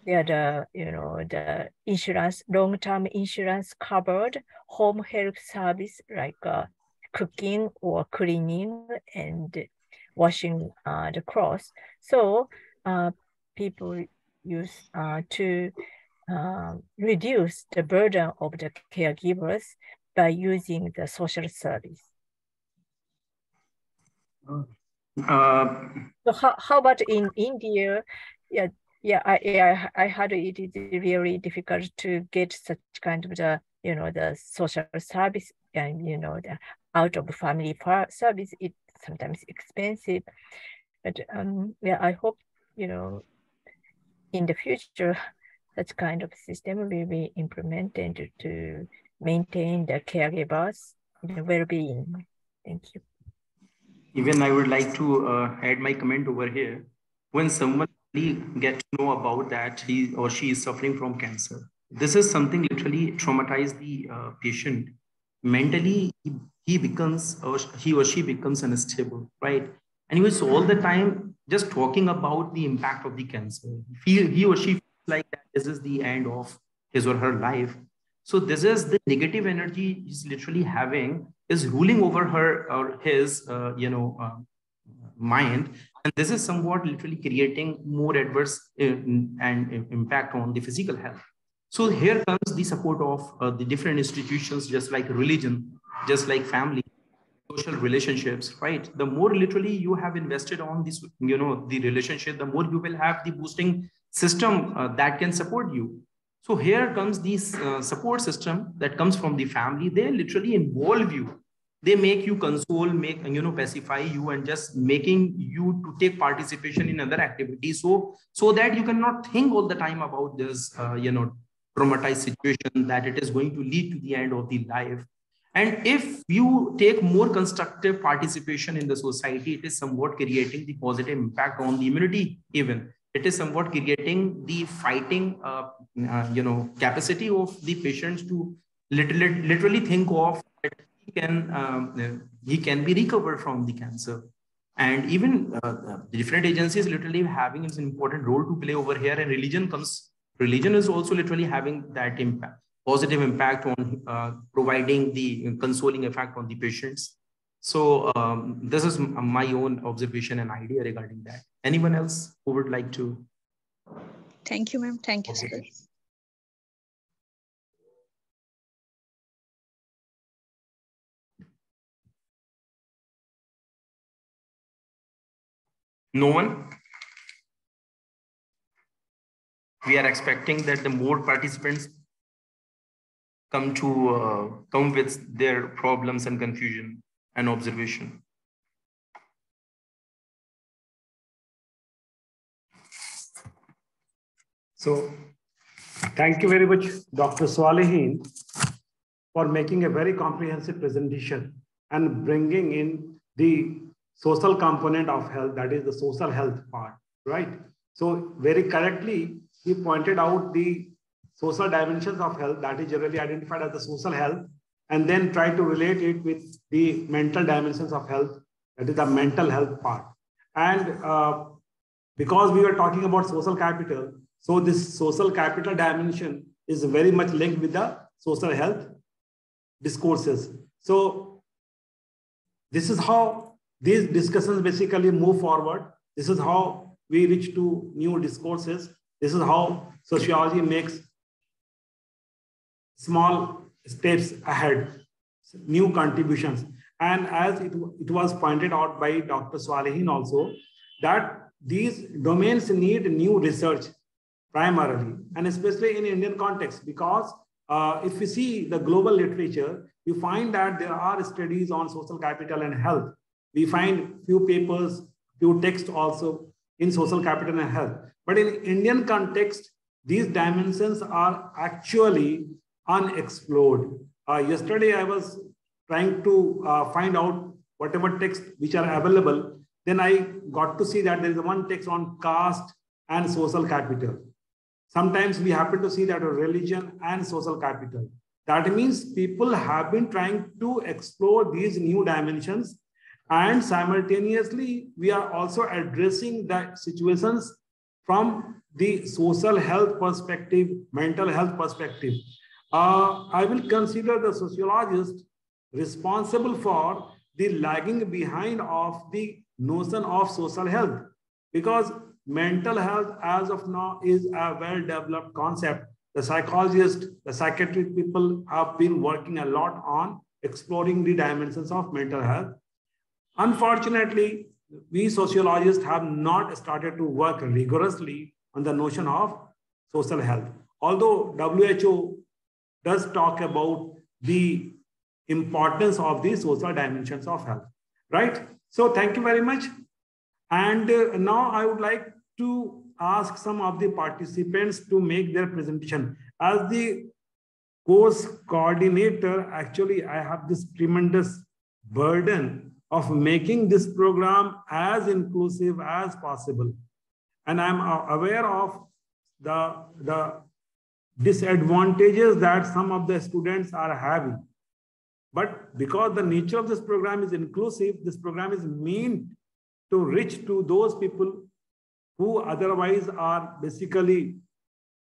yeah, the you know the insurance long-term insurance covered home health service like uh, cooking or cleaning and washing uh, the clothes. So uh, people use uh, to uh, reduce the burden of the caregivers by using the social service. Uh, so how, how about in India? Yeah, yeah, I, yeah, I heard it is really difficult to get such kind of the, you know, the social service and, you know, the out of the family service, it's sometimes expensive. But um, yeah, I hope, you know, in the future, such kind of system will be implemented to maintain the caregivers' well-being. Thank you. Even I would like to uh, add my comment over here. When someone really get to know about that he or she is suffering from cancer, this is something literally traumatize the uh, patient. Mentally, he, he becomes or he or she becomes unstable, right? And he was all the time just talking about the impact of the cancer. He, he or she feels like that this is the end of his or her life. So this is the negative energy he's literally having is ruling over her or his, uh, you know, uh, mind. And this is somewhat literally creating more adverse uh, and impact on the physical health. So here comes the support of uh, the different institutions, just like religion, just like family, social relationships, right? The more literally you have invested on this, you know, the relationship, the more you will have the boosting system uh, that can support you. So here comes this uh, support system that comes from the family. They literally involve you. They make you console, make you know pacify you, and just making you to take participation in other activities. So so that you cannot think all the time about this uh, you know traumatized situation that it is going to lead to the end of the life. And if you take more constructive participation in the society, it is somewhat creating the positive impact on the immunity even it is somewhat creating the fighting, uh, uh, you know, capacity of the patients to literally, literally think of that he can um, he can be recovered from the cancer. And even uh, the different agencies literally having an important role to play over here. And religion comes, religion is also literally having that impact, positive impact on uh, providing the consoling effect on the patients. So um, this is my own observation and idea regarding that. Anyone else who would like to? Thank you, ma'am. Thank you, okay. No one? We are expecting that the more participants come to uh, come with their problems and confusion and observation. So thank you very much, Dr. Swalehin, for making a very comprehensive presentation and bringing in the social component of health, that is the social health part, right? So very correctly, he pointed out the social dimensions of health that is generally identified as the social health, and then try to relate it with the mental dimensions of health, that is the mental health part. And uh, because we were talking about social capital, so this social capital dimension is very much linked with the social health discourses. So this is how these discussions basically move forward. This is how we reach to new discourses. This is how sociology makes small steps ahead, new contributions. And as it, it was pointed out by Dr. Swalehin also, that these domains need new research primarily, and especially in Indian context, because uh, if we see the global literature, we find that there are studies on social capital and health. We find few papers, few texts also in social capital and health. But in Indian context, these dimensions are actually unexplored. Uh, yesterday, I was trying to uh, find out whatever text which are available. Then I got to see that there is one text on caste and social capital. Sometimes we happen to see that religion and social capital. That means people have been trying to explore these new dimensions and simultaneously we are also addressing the situations from the social health perspective, mental health perspective. Uh, I will consider the sociologist responsible for the lagging behind of the notion of social health because mental health as of now is a well developed concept. The psychologists the psychiatric people have been working a lot on exploring the dimensions of mental health. Unfortunately we sociologists have not started to work rigorously on the notion of social health. Although WHO does talk about the importance of the social dimensions of health right so thank you very much. And uh, now I would like to ask some of the participants to make their presentation. As the course coordinator, actually, I have this tremendous burden of making this program as inclusive as possible. And I'm aware of the, the disadvantages that some of the students are having. But because the nature of this program is inclusive, this program is meant to reach to those people who otherwise are basically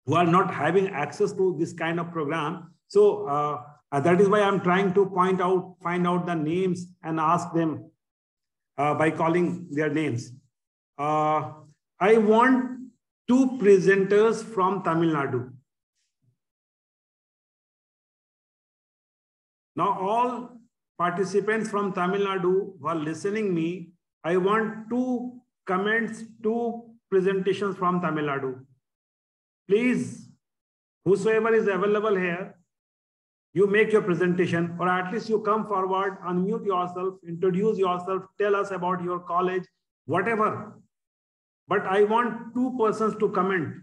who are not having access to this kind of program. So uh, that is why I'm trying to point out, find out the names and ask them uh, by calling their names. Uh, I want two presenters from Tamil Nadu. Now, all participants from Tamil Nadu who are listening me, I want two comments, two presentations from Tamil Nadu. Please, whosoever is available here, you make your presentation or at least you come forward, unmute yourself, introduce yourself, tell us about your college, whatever. But I want two persons to comment.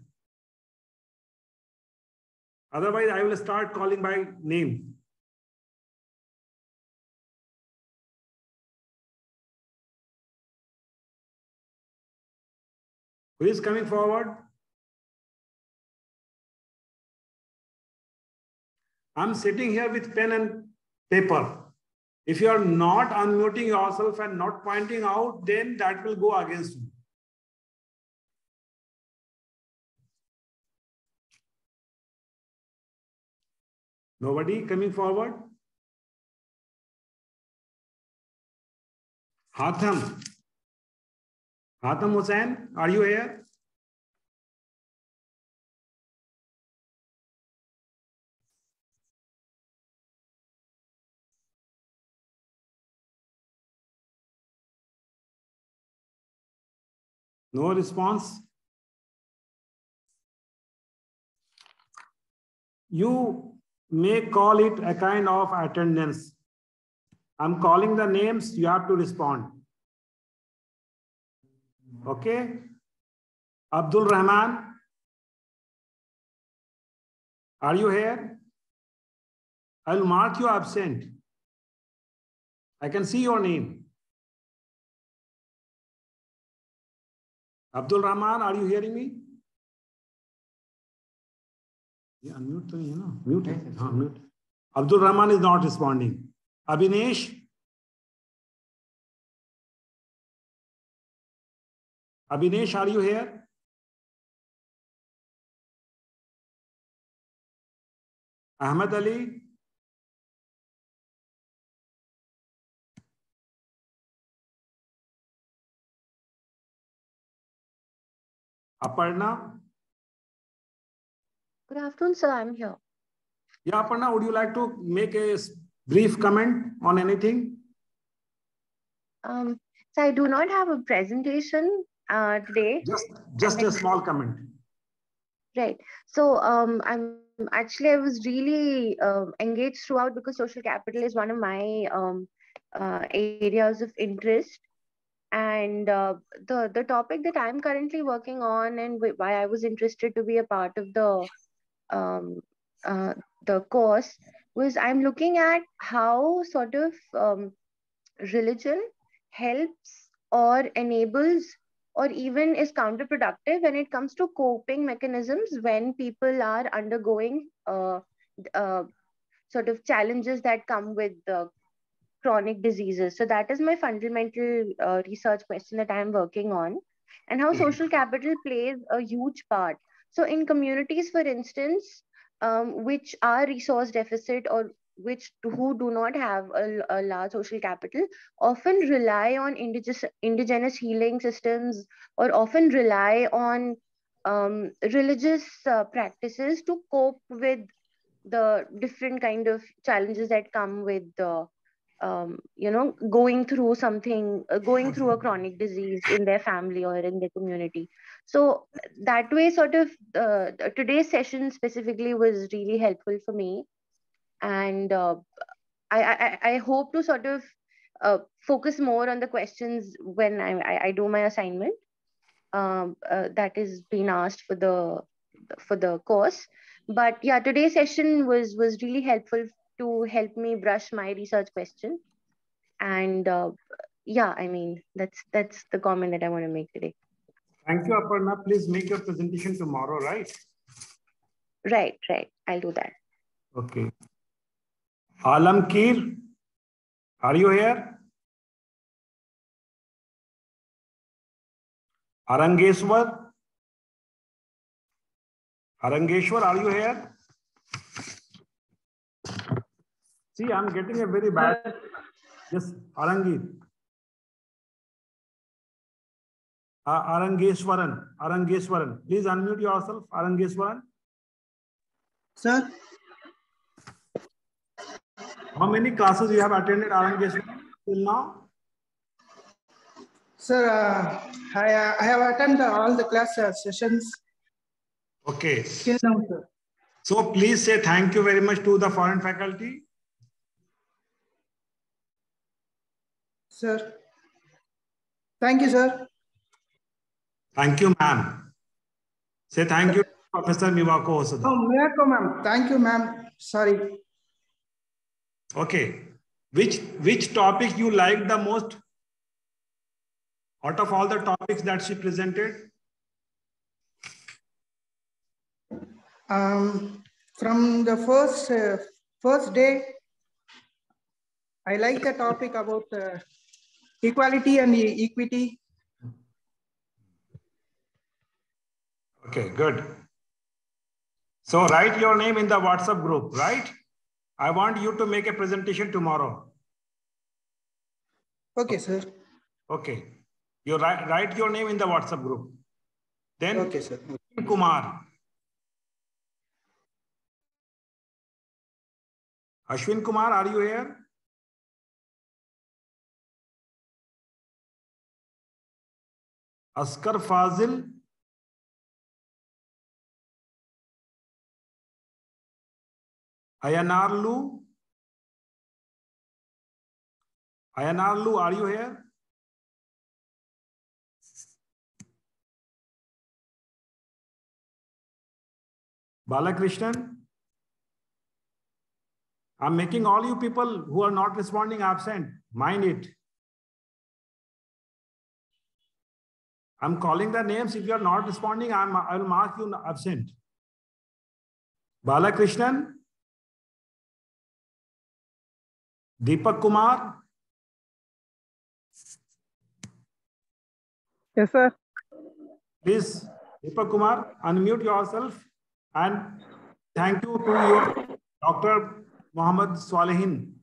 Otherwise, I will start calling by name. Who is coming forward? I'm sitting here with pen and paper. If you are not unmuting yourself and not pointing out, then that will go against you. Nobody coming forward? Hatham. Hatem Hussain, are you here? No response? You may call it a kind of attendance. I'm calling the names, you have to respond. Okay. Abdul Rahman. Are you here? I'll mark you absent. I can see your name. Abdul Rahman, are you hearing me? Yeah, unmute to you know. Mute. Yes, mute. Abdul Rahman is not responding. Abhinesh. Abhinesh, are you here? Ahmed Ali? Aparna? Good afternoon, sir. I'm here. Yeah, Aparna, would you like to make a brief comment on anything? Um, so I do not have a presentation uh, today. Just, just a small comment. Right. So um, I'm actually I was really uh, engaged throughout because social capital is one of my um, uh, areas of interest. And uh, the the topic that I'm currently working on and why I was interested to be a part of the um, uh, the course was I'm looking at how sort of um, religion helps or enables or even is counterproductive when it comes to coping mechanisms when people are undergoing uh, uh, sort of challenges that come with the chronic diseases. So that is my fundamental uh, research question that I'm working on and how social capital plays a huge part. So in communities, for instance, um, which are resource deficit or which who do not have a, a large social capital often rely on indigenous indigenous healing systems or often rely on um, religious uh, practices to cope with the different kind of challenges that come with the um, you know going through something uh, going through a <laughs> chronic disease in their family or in their community. So that way sort of uh, today's session specifically was really helpful for me and uh, I, I i hope to sort of uh, focus more on the questions when i i, I do my assignment. Um, uh, that is being asked for the for the course. But yeah today's session was was really helpful to help me brush my research question. And uh, yeah i mean that's that's the comment that i want to make today. Thank you aparna. Please make your presentation tomorrow right? Right right. I'll do that. Okay Alamkir are you here Arangeshwar Arangeshwar are you here see I am getting a very bad yes Arangir Arangeshwaran Arangeshwaran please unmute yourself Arangeshwaran sir How many classes you have attended, Arangeswaran, till now? Sir, uh, I, uh, I have attended all the class uh, sessions. Okay. Till now, sir. So please say thank you very much to the foreign faculty. Sir. Thank you, sir. Thank you, ma'am. Say thank you, Professor Miwako Hosoda. Oh, Miyako, ma'am. Thank you, ma'am. Sorry. Okay. Which which topic you liked the most out of all the topics that she presented? Um, from the first uh, first day, I like the topic about uh, equality and equity. Okay, good. So write your name in the WhatsApp group, right? I want you to make a presentation tomorrow. Okay, sir. Okay. You write, write your name in the WhatsApp group. Then okay, sir. Kumar. Ashwin Kumar, are you here? Askar Fazil. Ayanarlu. Ayanarlu, are you here? Balakrishnan. I'm making all you people who are not responding absent. Mind it. I'm calling the names. If you're not responding, I'm, I'll mark you absent. Balakrishnan. Deepak Kumar. Yes, sir. Please, Deepak Kumar, unmute yourself and thank you to your Dr. Mohammad Swalehin.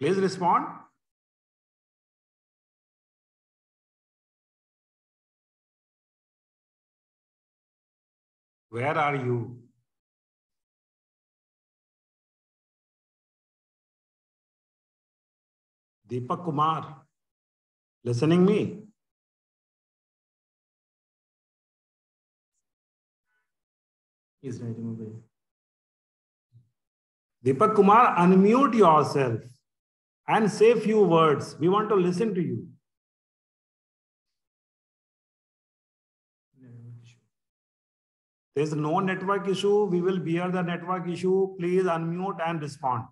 Please respond. Where are you? Deepak Kumar, listening me? He's writing away. Deepak Kumar, unmute yourself and say few words. We want to listen to you. There is no network issue. We will bear the network issue. Please unmute and respond.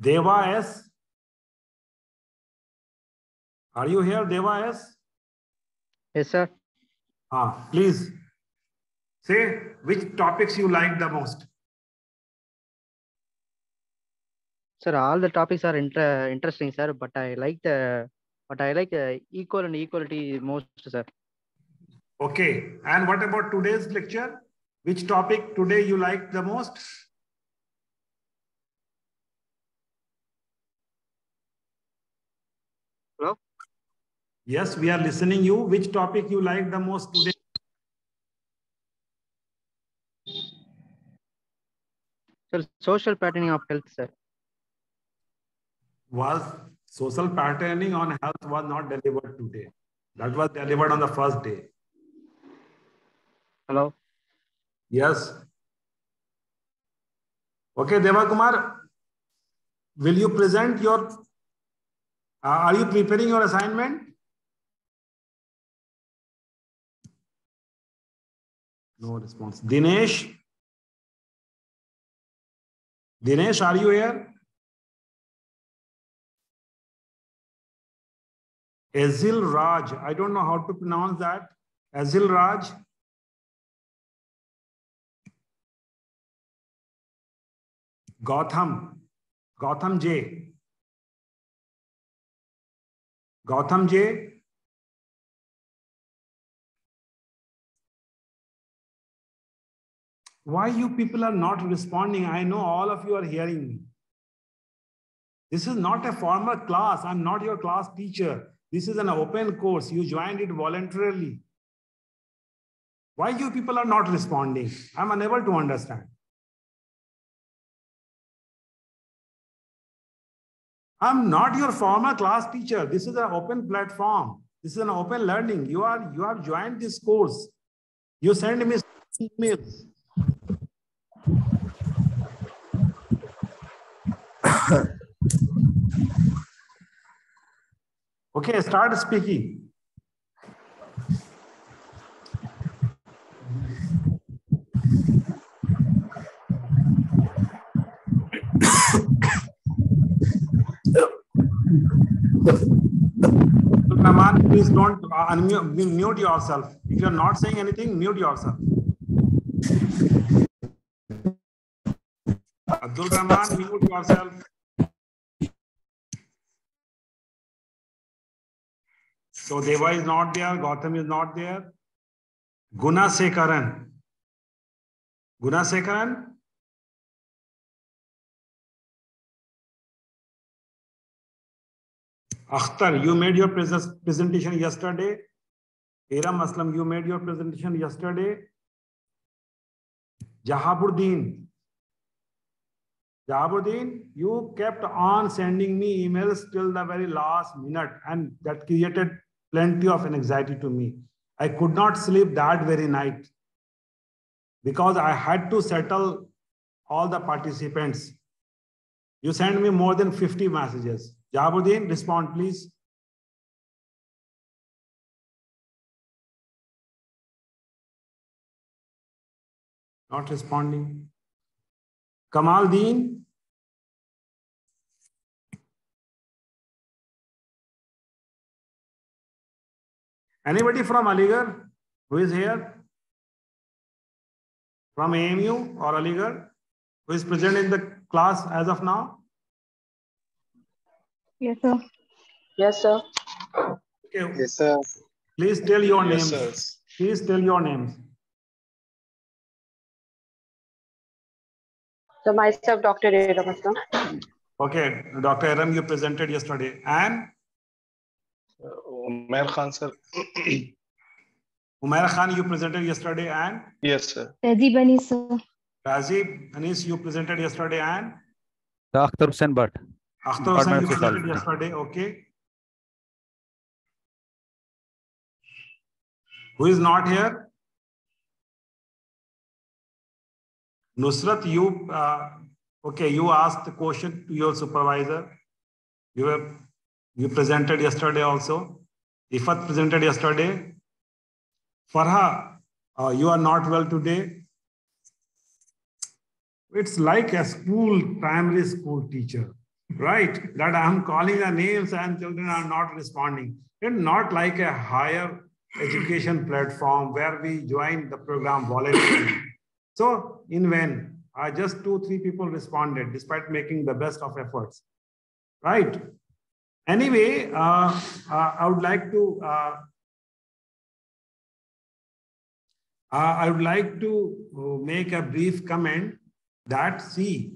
Deva S. Are you here, Deva S? Yes, sir. Ah, please say which topics you like the most. Sir, all the topics are inter interesting, sir, but I like the, but I like uh, equal and equality most, sir. Okay. And what about today's lecture? Which topic today you like the most? Hello? Yes, we are listening you. Which topic you like the most today? Sir, social patterning of health, sir. Was social patterning on health was not delivered today. That was delivered on the first day. Hello? Yes. Okay, Deva Kumar, will you present your, uh, are you preparing your assignment? No response. Dinesh? Dinesh, are you here? Azil Raj. I don't know how to pronounce that. Azil Raj. Gotham. Gotham J. Gotham J. Why you people are not responding? I know all of you are hearing me. This is not a formal class. I'm not your class teacher. This is an open course. You joined it voluntarily. Why you people are not responding? I'm unable to understand. I'm not your former class teacher. This is an open platform. This is an open learning. You are you have joined this course. You send me emails. Okay, start speaking. Rahman, please don't uh, unmute mute yourself. If you're not saying anything, mute yourself. Abdul Rahman, mute yourself. So Deva is not there, Gautam is not there. Guna Sekaran. Guna Sekaran? Akhtar, you made your presentation yesterday. Iram Aslam, you made your presentation yesterday. Jahabuddin. Jahabuddin, you kept on sending me emails till the very last minute, and that created plenty of anxiety to me. I could not sleep that very night because I had to settle all the participants. You sent me more than 50 messages. Jahabuddin, respond, please. Not responding. Kamal Anybody from Aligarh who is here? From AMU or Aligarh who is present in the class as of now? Yes, sir. Yes, sir. Okay. Yes, sir. Please tell your Yes, names. sir. Please tell your names. So myself, Dr. Ramakrishna. Okay, Dr. Aram, you presented yesterday. And Umair Khan, sir. <clears throat> Umair Khan, you presented yesterday. And yes, sir. Razi Bani, sir. Razib Anis, you presented yesterday. And Dr. Hussain Bhatt. Akhtar Hussain, you Department of presented yesterday. Okay. Who is not here? Nusrat, you, uh, okay, you asked the question to your supervisor. You have, you presented yesterday also. Ifat presented yesterday. Farha, uh, you are not well today. It's like a school, primary school teacher, right? That I'm calling the names and children are not responding. It's not like a higher education platform where we join the program voluntarily. So in vain, Uh, just two, three people responded despite making the best of efforts. Right? Anyway, uh, uh, I would like to uh, uh, I would like to make a brief comment that see,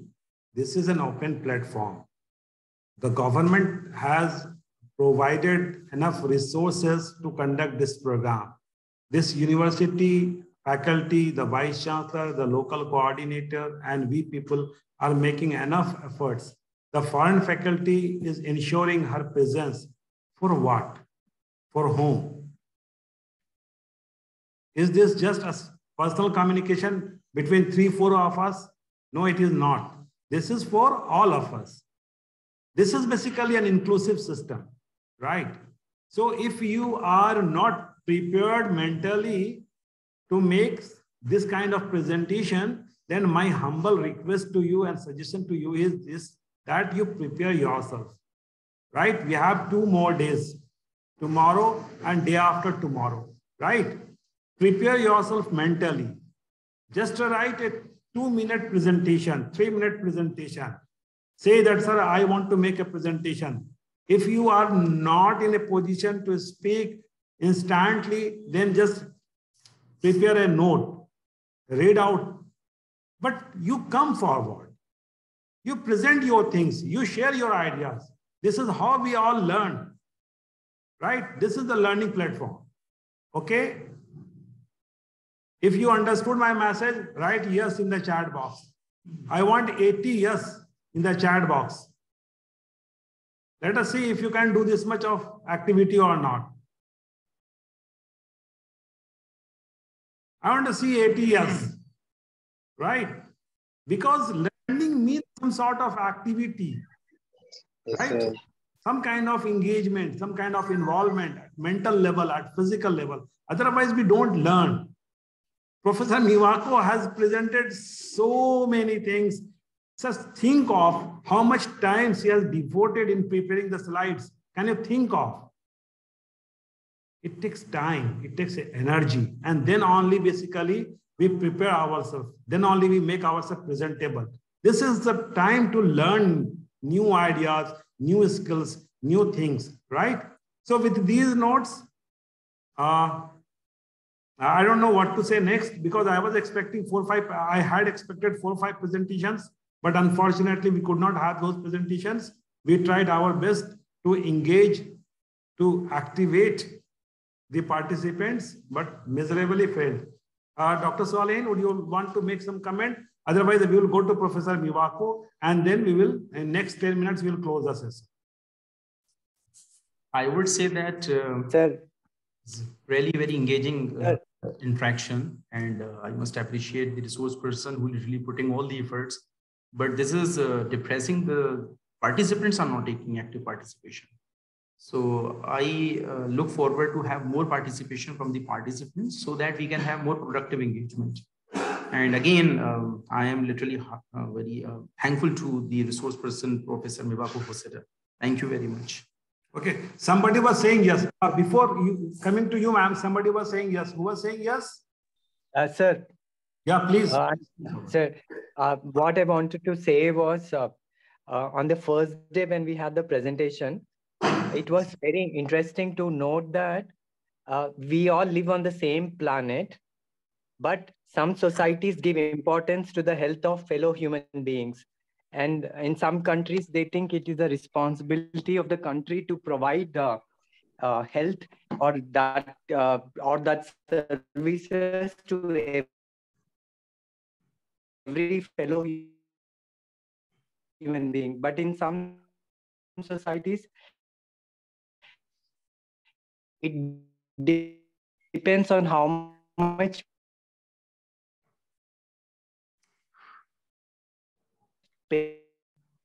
this is an open platform. The government has provided enough resources to conduct this program. This university, faculty, the vice chancellor, the local coordinator, and we people are making enough efforts. The foreign faculty is ensuring her presence for what? For whom? Is this just a personal communication between three, four of us? No, it is not. This is for all of us. This is basically an inclusive system, right? So if you are not prepared mentally to make this kind of presentation, then my humble request to you and suggestion to you is this, that you prepare yourself, right? We have two more days, tomorrow and day after tomorrow, right? Prepare yourself mentally. Just write a two minute presentation, three minute presentation. Say that, sir, I want to make a presentation. If you are not in a position to speak instantly, then just prepare a note, read out. But you come forward. You present your things, you share your ideas. This is how we all learn, right? This is the learning platform. Okay? If you understood my message, write yes in the chat box. I want 80 yes in the chat box. Let us see if you can do this much of activity or not. I want to see 80 yes, right? Because sort of activity, Yes, right? sir. Some kind of engagement, some kind of involvement at mental level, at physical level. Otherwise, we don't learn. Professor Miwako has presented so many things. Just think of how much time she has devoted in preparing the slides. Can you think of? It takes time, it takes energy, and then only basically we prepare ourselves. Then only we make ourselves presentable. This is the time to learn new ideas, new skills, new things, right? So with these notes, uh, I don't know what to say next because I was expecting four, or five, I had expected four, or five presentations, but unfortunately we could not have those presentations. We tried our best to engage, to activate the participants, but miserably failed. Uh, Dr. Swalehin, would you want to make some comment? Otherwise, we will go to Professor Miwako and then we will, in next 10 minutes, we will close the session. I would say that uh, really very engaging uh, interaction, and uh, I must appreciate the resource person who is really putting all the efforts. But this is uh, depressing. The participants are not taking active participation. So I uh, look forward to have more participation from the participants so that we can have more productive engagement. And again, um, I am literally uh, very uh, thankful to the resource person, Professor Miwako Hosoda. Thank you very much. Okay, somebody was saying yes. Uh, before you coming to you, ma'am, somebody was saying yes. Who was saying yes? Uh, sir. Yeah, please. Uh, sir, uh, what I wanted to say was uh, uh, on the first day when we had the presentation, it was very interesting to note that uh, we all live on the same planet, but some societies give importance to the health of fellow human beings. And in some countries, they think it is the responsibility of the country to provide uh, uh, health or that uh, or that services to every fellow human being. But in some societies, it depends on how much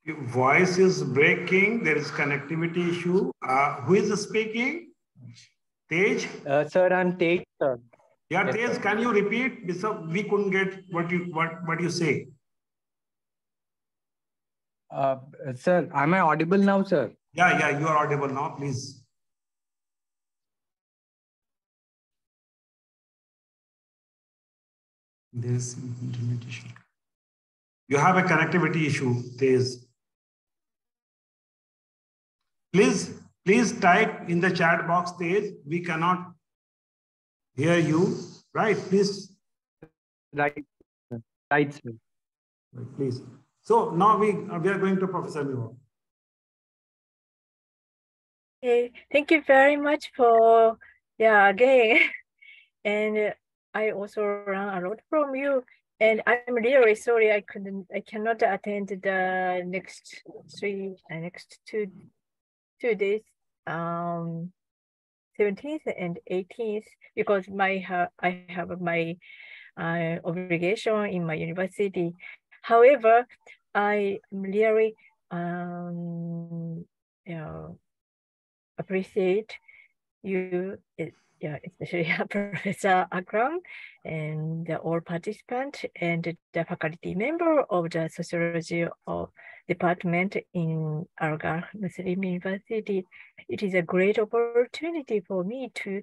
Your voice is breaking. There is connectivity issue. Uh, who is speaking? Tej? Uh, sir, I'm Tej, sir. Yeah, Yes, Tej, sir. can you repeat? We couldn't get what you what, what you say. Uh, sir, am I audible now, sir? Yeah, yeah, you are audible now, please. There is internet issue. You have a connectivity issue, Tez. Please, please type in the chat box, Tez. We cannot hear you. Right, please. Right, right, sir. Please. So now we, we are going to Professor Miwa. Okay, thank you very much for, yeah, again. <laughs> and I also learn a lot from you. And I'm really sorry I couldn't, I cannot attend the next three, uh, next two, two days, um, 17th and 18th, because my, uh, I have my uh, obligation in my university. However, I am really, um, you know, appreciate you, yeah, especially <laughs> Professor Akram and the all participant and the faculty member of the sociology of department in Aligarh Muslim University. It is a great opportunity for me to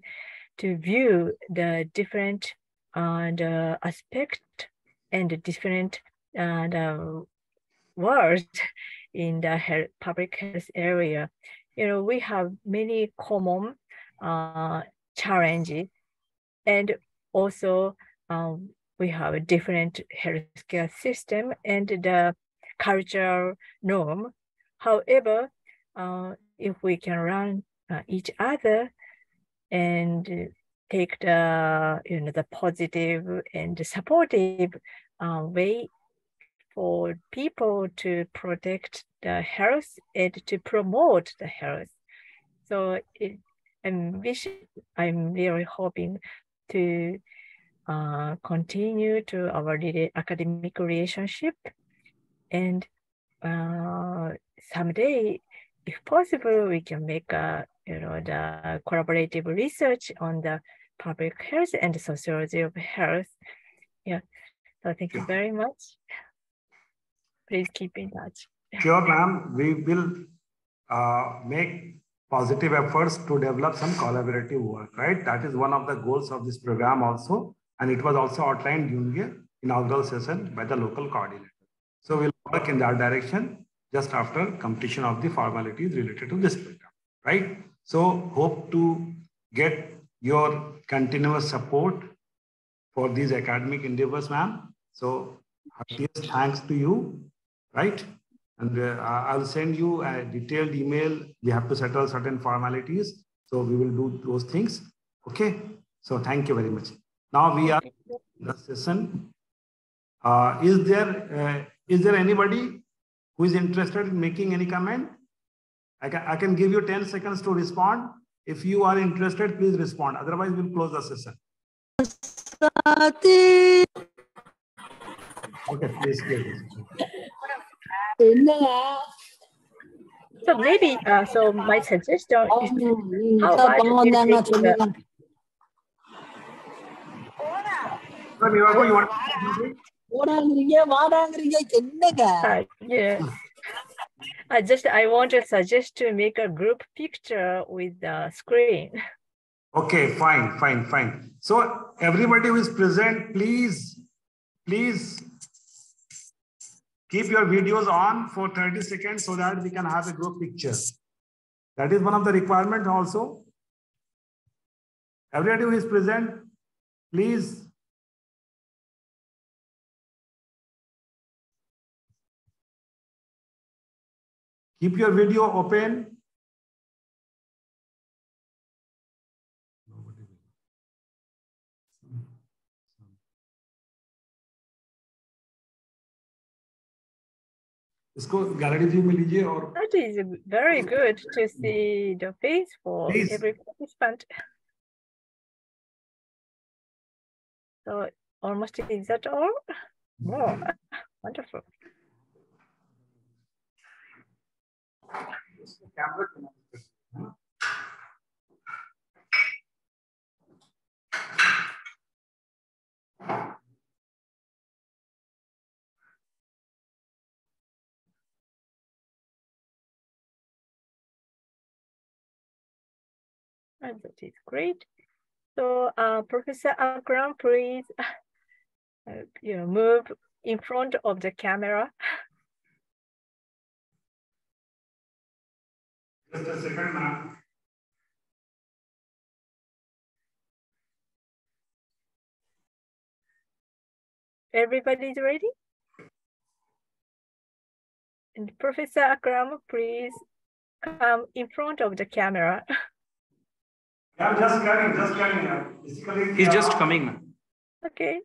to view the different uh, the aspect and the different uh, the words in the health, public health area you know, we have many common uh, challenges and also um, we have a different healthcare system and the cultural norm. However, uh, if we can learn uh, each other and take the you know the positive and supportive uh, way for people to protect the health and to promote the health. So it, I'm wishing, I'm really hoping to uh, continue to our academic relationship and uh, someday, if possible, we can make a, you know, the collaborative research on the public health and sociology of health. Yeah, so thank you very much please keep in touch. Sure, ma'am. We will uh, make positive efforts to develop some collaborative work, right? That is one of the goals of this program also. And it was also outlined during the inaugural session by the local coordinator. So we'll work in that direction just after completion of the formalities related to this program, right? So hope to get your continuous support for these academic endeavors, ma'am. So heartiest thanks to you right? And uh, I'll send you a detailed email. We have to settle certain formalities. So we will do those things. Okay. So thank you very much. Now we are in the session. Uh, is there uh, is there anybody who is interested in making any comment? I can, I can give you 10 seconds to respond. If you are interested, please respond. Otherwise, we'll close the session. Okay, please. please. So maybe, uh, so my suggestion is how about you take the, uh, yeah. I just I want to suggest to make a group picture with the screen. Okay, fine, fine, fine. So everybody who is present, please, please keep your videos on for 30 seconds so that we can have a group picture. That is one of the requirements also. Everybody who is present, please keep your video open. इसको gallery view में लीजिए और That is very good to see the face for Please. every participant. So almost is that all? Wow, wonderful. And that is great. So uh, Professor Akram, please <laughs> uh, you know, move in front of the camera. Just a second, ma'am. Everybody's ready? And Professor Akram, please come in front of the camera. <laughs> I'm just coming, just coming. Basically, He's just coming, ma'am. Okay.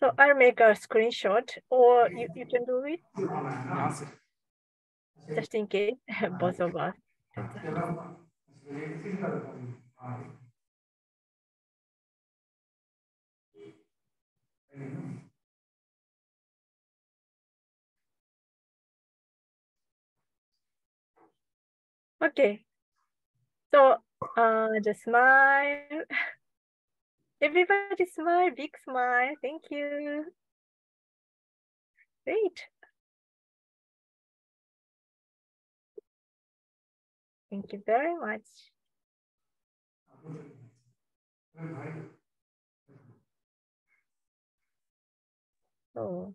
So I'll make a screenshot or you, you can do it just in case, <laughs> both of us. Okay. So uh, just smile. <laughs> Everybody smile, big smile. Thank you. Great. Thank you very much. Oh.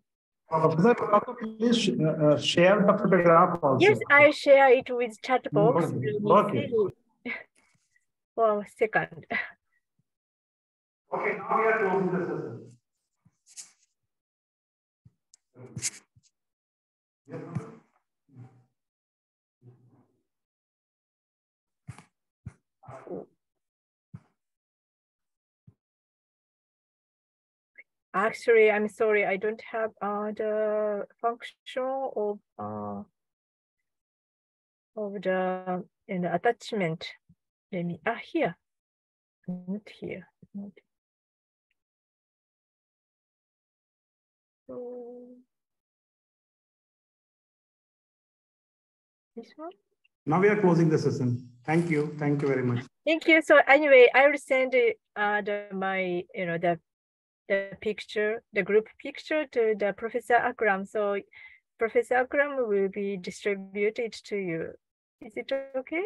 Professor, please uh, uh, share the photograph also. Yes, I share it with chat box. Okay. Let Okay. see. <laughs> For a second. Okay, now we are closing the session. Actually, I'm sorry, I don't have uh, the function of uh, of the in the attachment. Let me ah here, not here. Not. So this one. Now we are closing the session. Thank you. Thank you very much. Thank you. So anyway, I will send uh, the my you know the the picture, the group picture to the Professor Akram. So Professor Akram will be distributed to you. Is it okay?